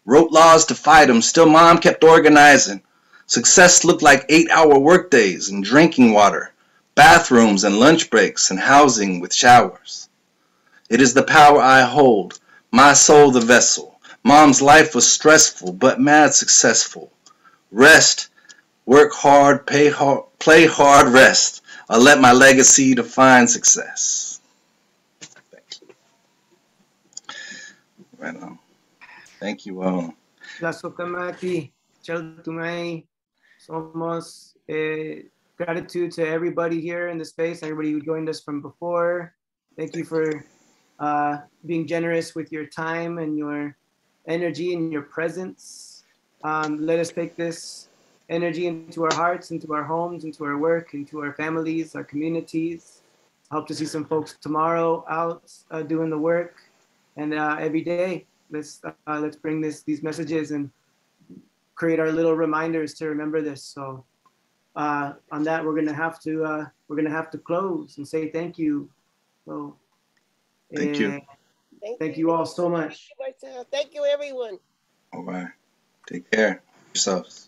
Speaker 4: Wrote laws to fight them. Still mom kept organizing. Success looked like eight hour workdays and drinking water, bathrooms and lunch breaks, and housing with showers. It is the power I hold, my soul the vessel. Mom's life was stressful, but mad successful. Rest, work hard, pay play hard, rest. I'll let my legacy define success. Thank you. Right on. Thank you all.
Speaker 1: Somos eh, gratitude to everybody here in the space, everybody who joined us from before. Thank you for uh, being generous with your time and your energy and your presence. Um, let us take this energy into our hearts, into our homes, into our work, into our families, our communities. Hope to see some folks tomorrow out uh, doing the work, and uh, every day let's uh, let's bring this these messages and create our little reminders to remember this. So uh, on that, we're gonna have to uh, we're gonna have to close and say thank you. So
Speaker 4: thank you.
Speaker 1: Thank, thank you. you all so much.
Speaker 3: Thank you, thank you everyone.
Speaker 4: All right. Take care yourselves.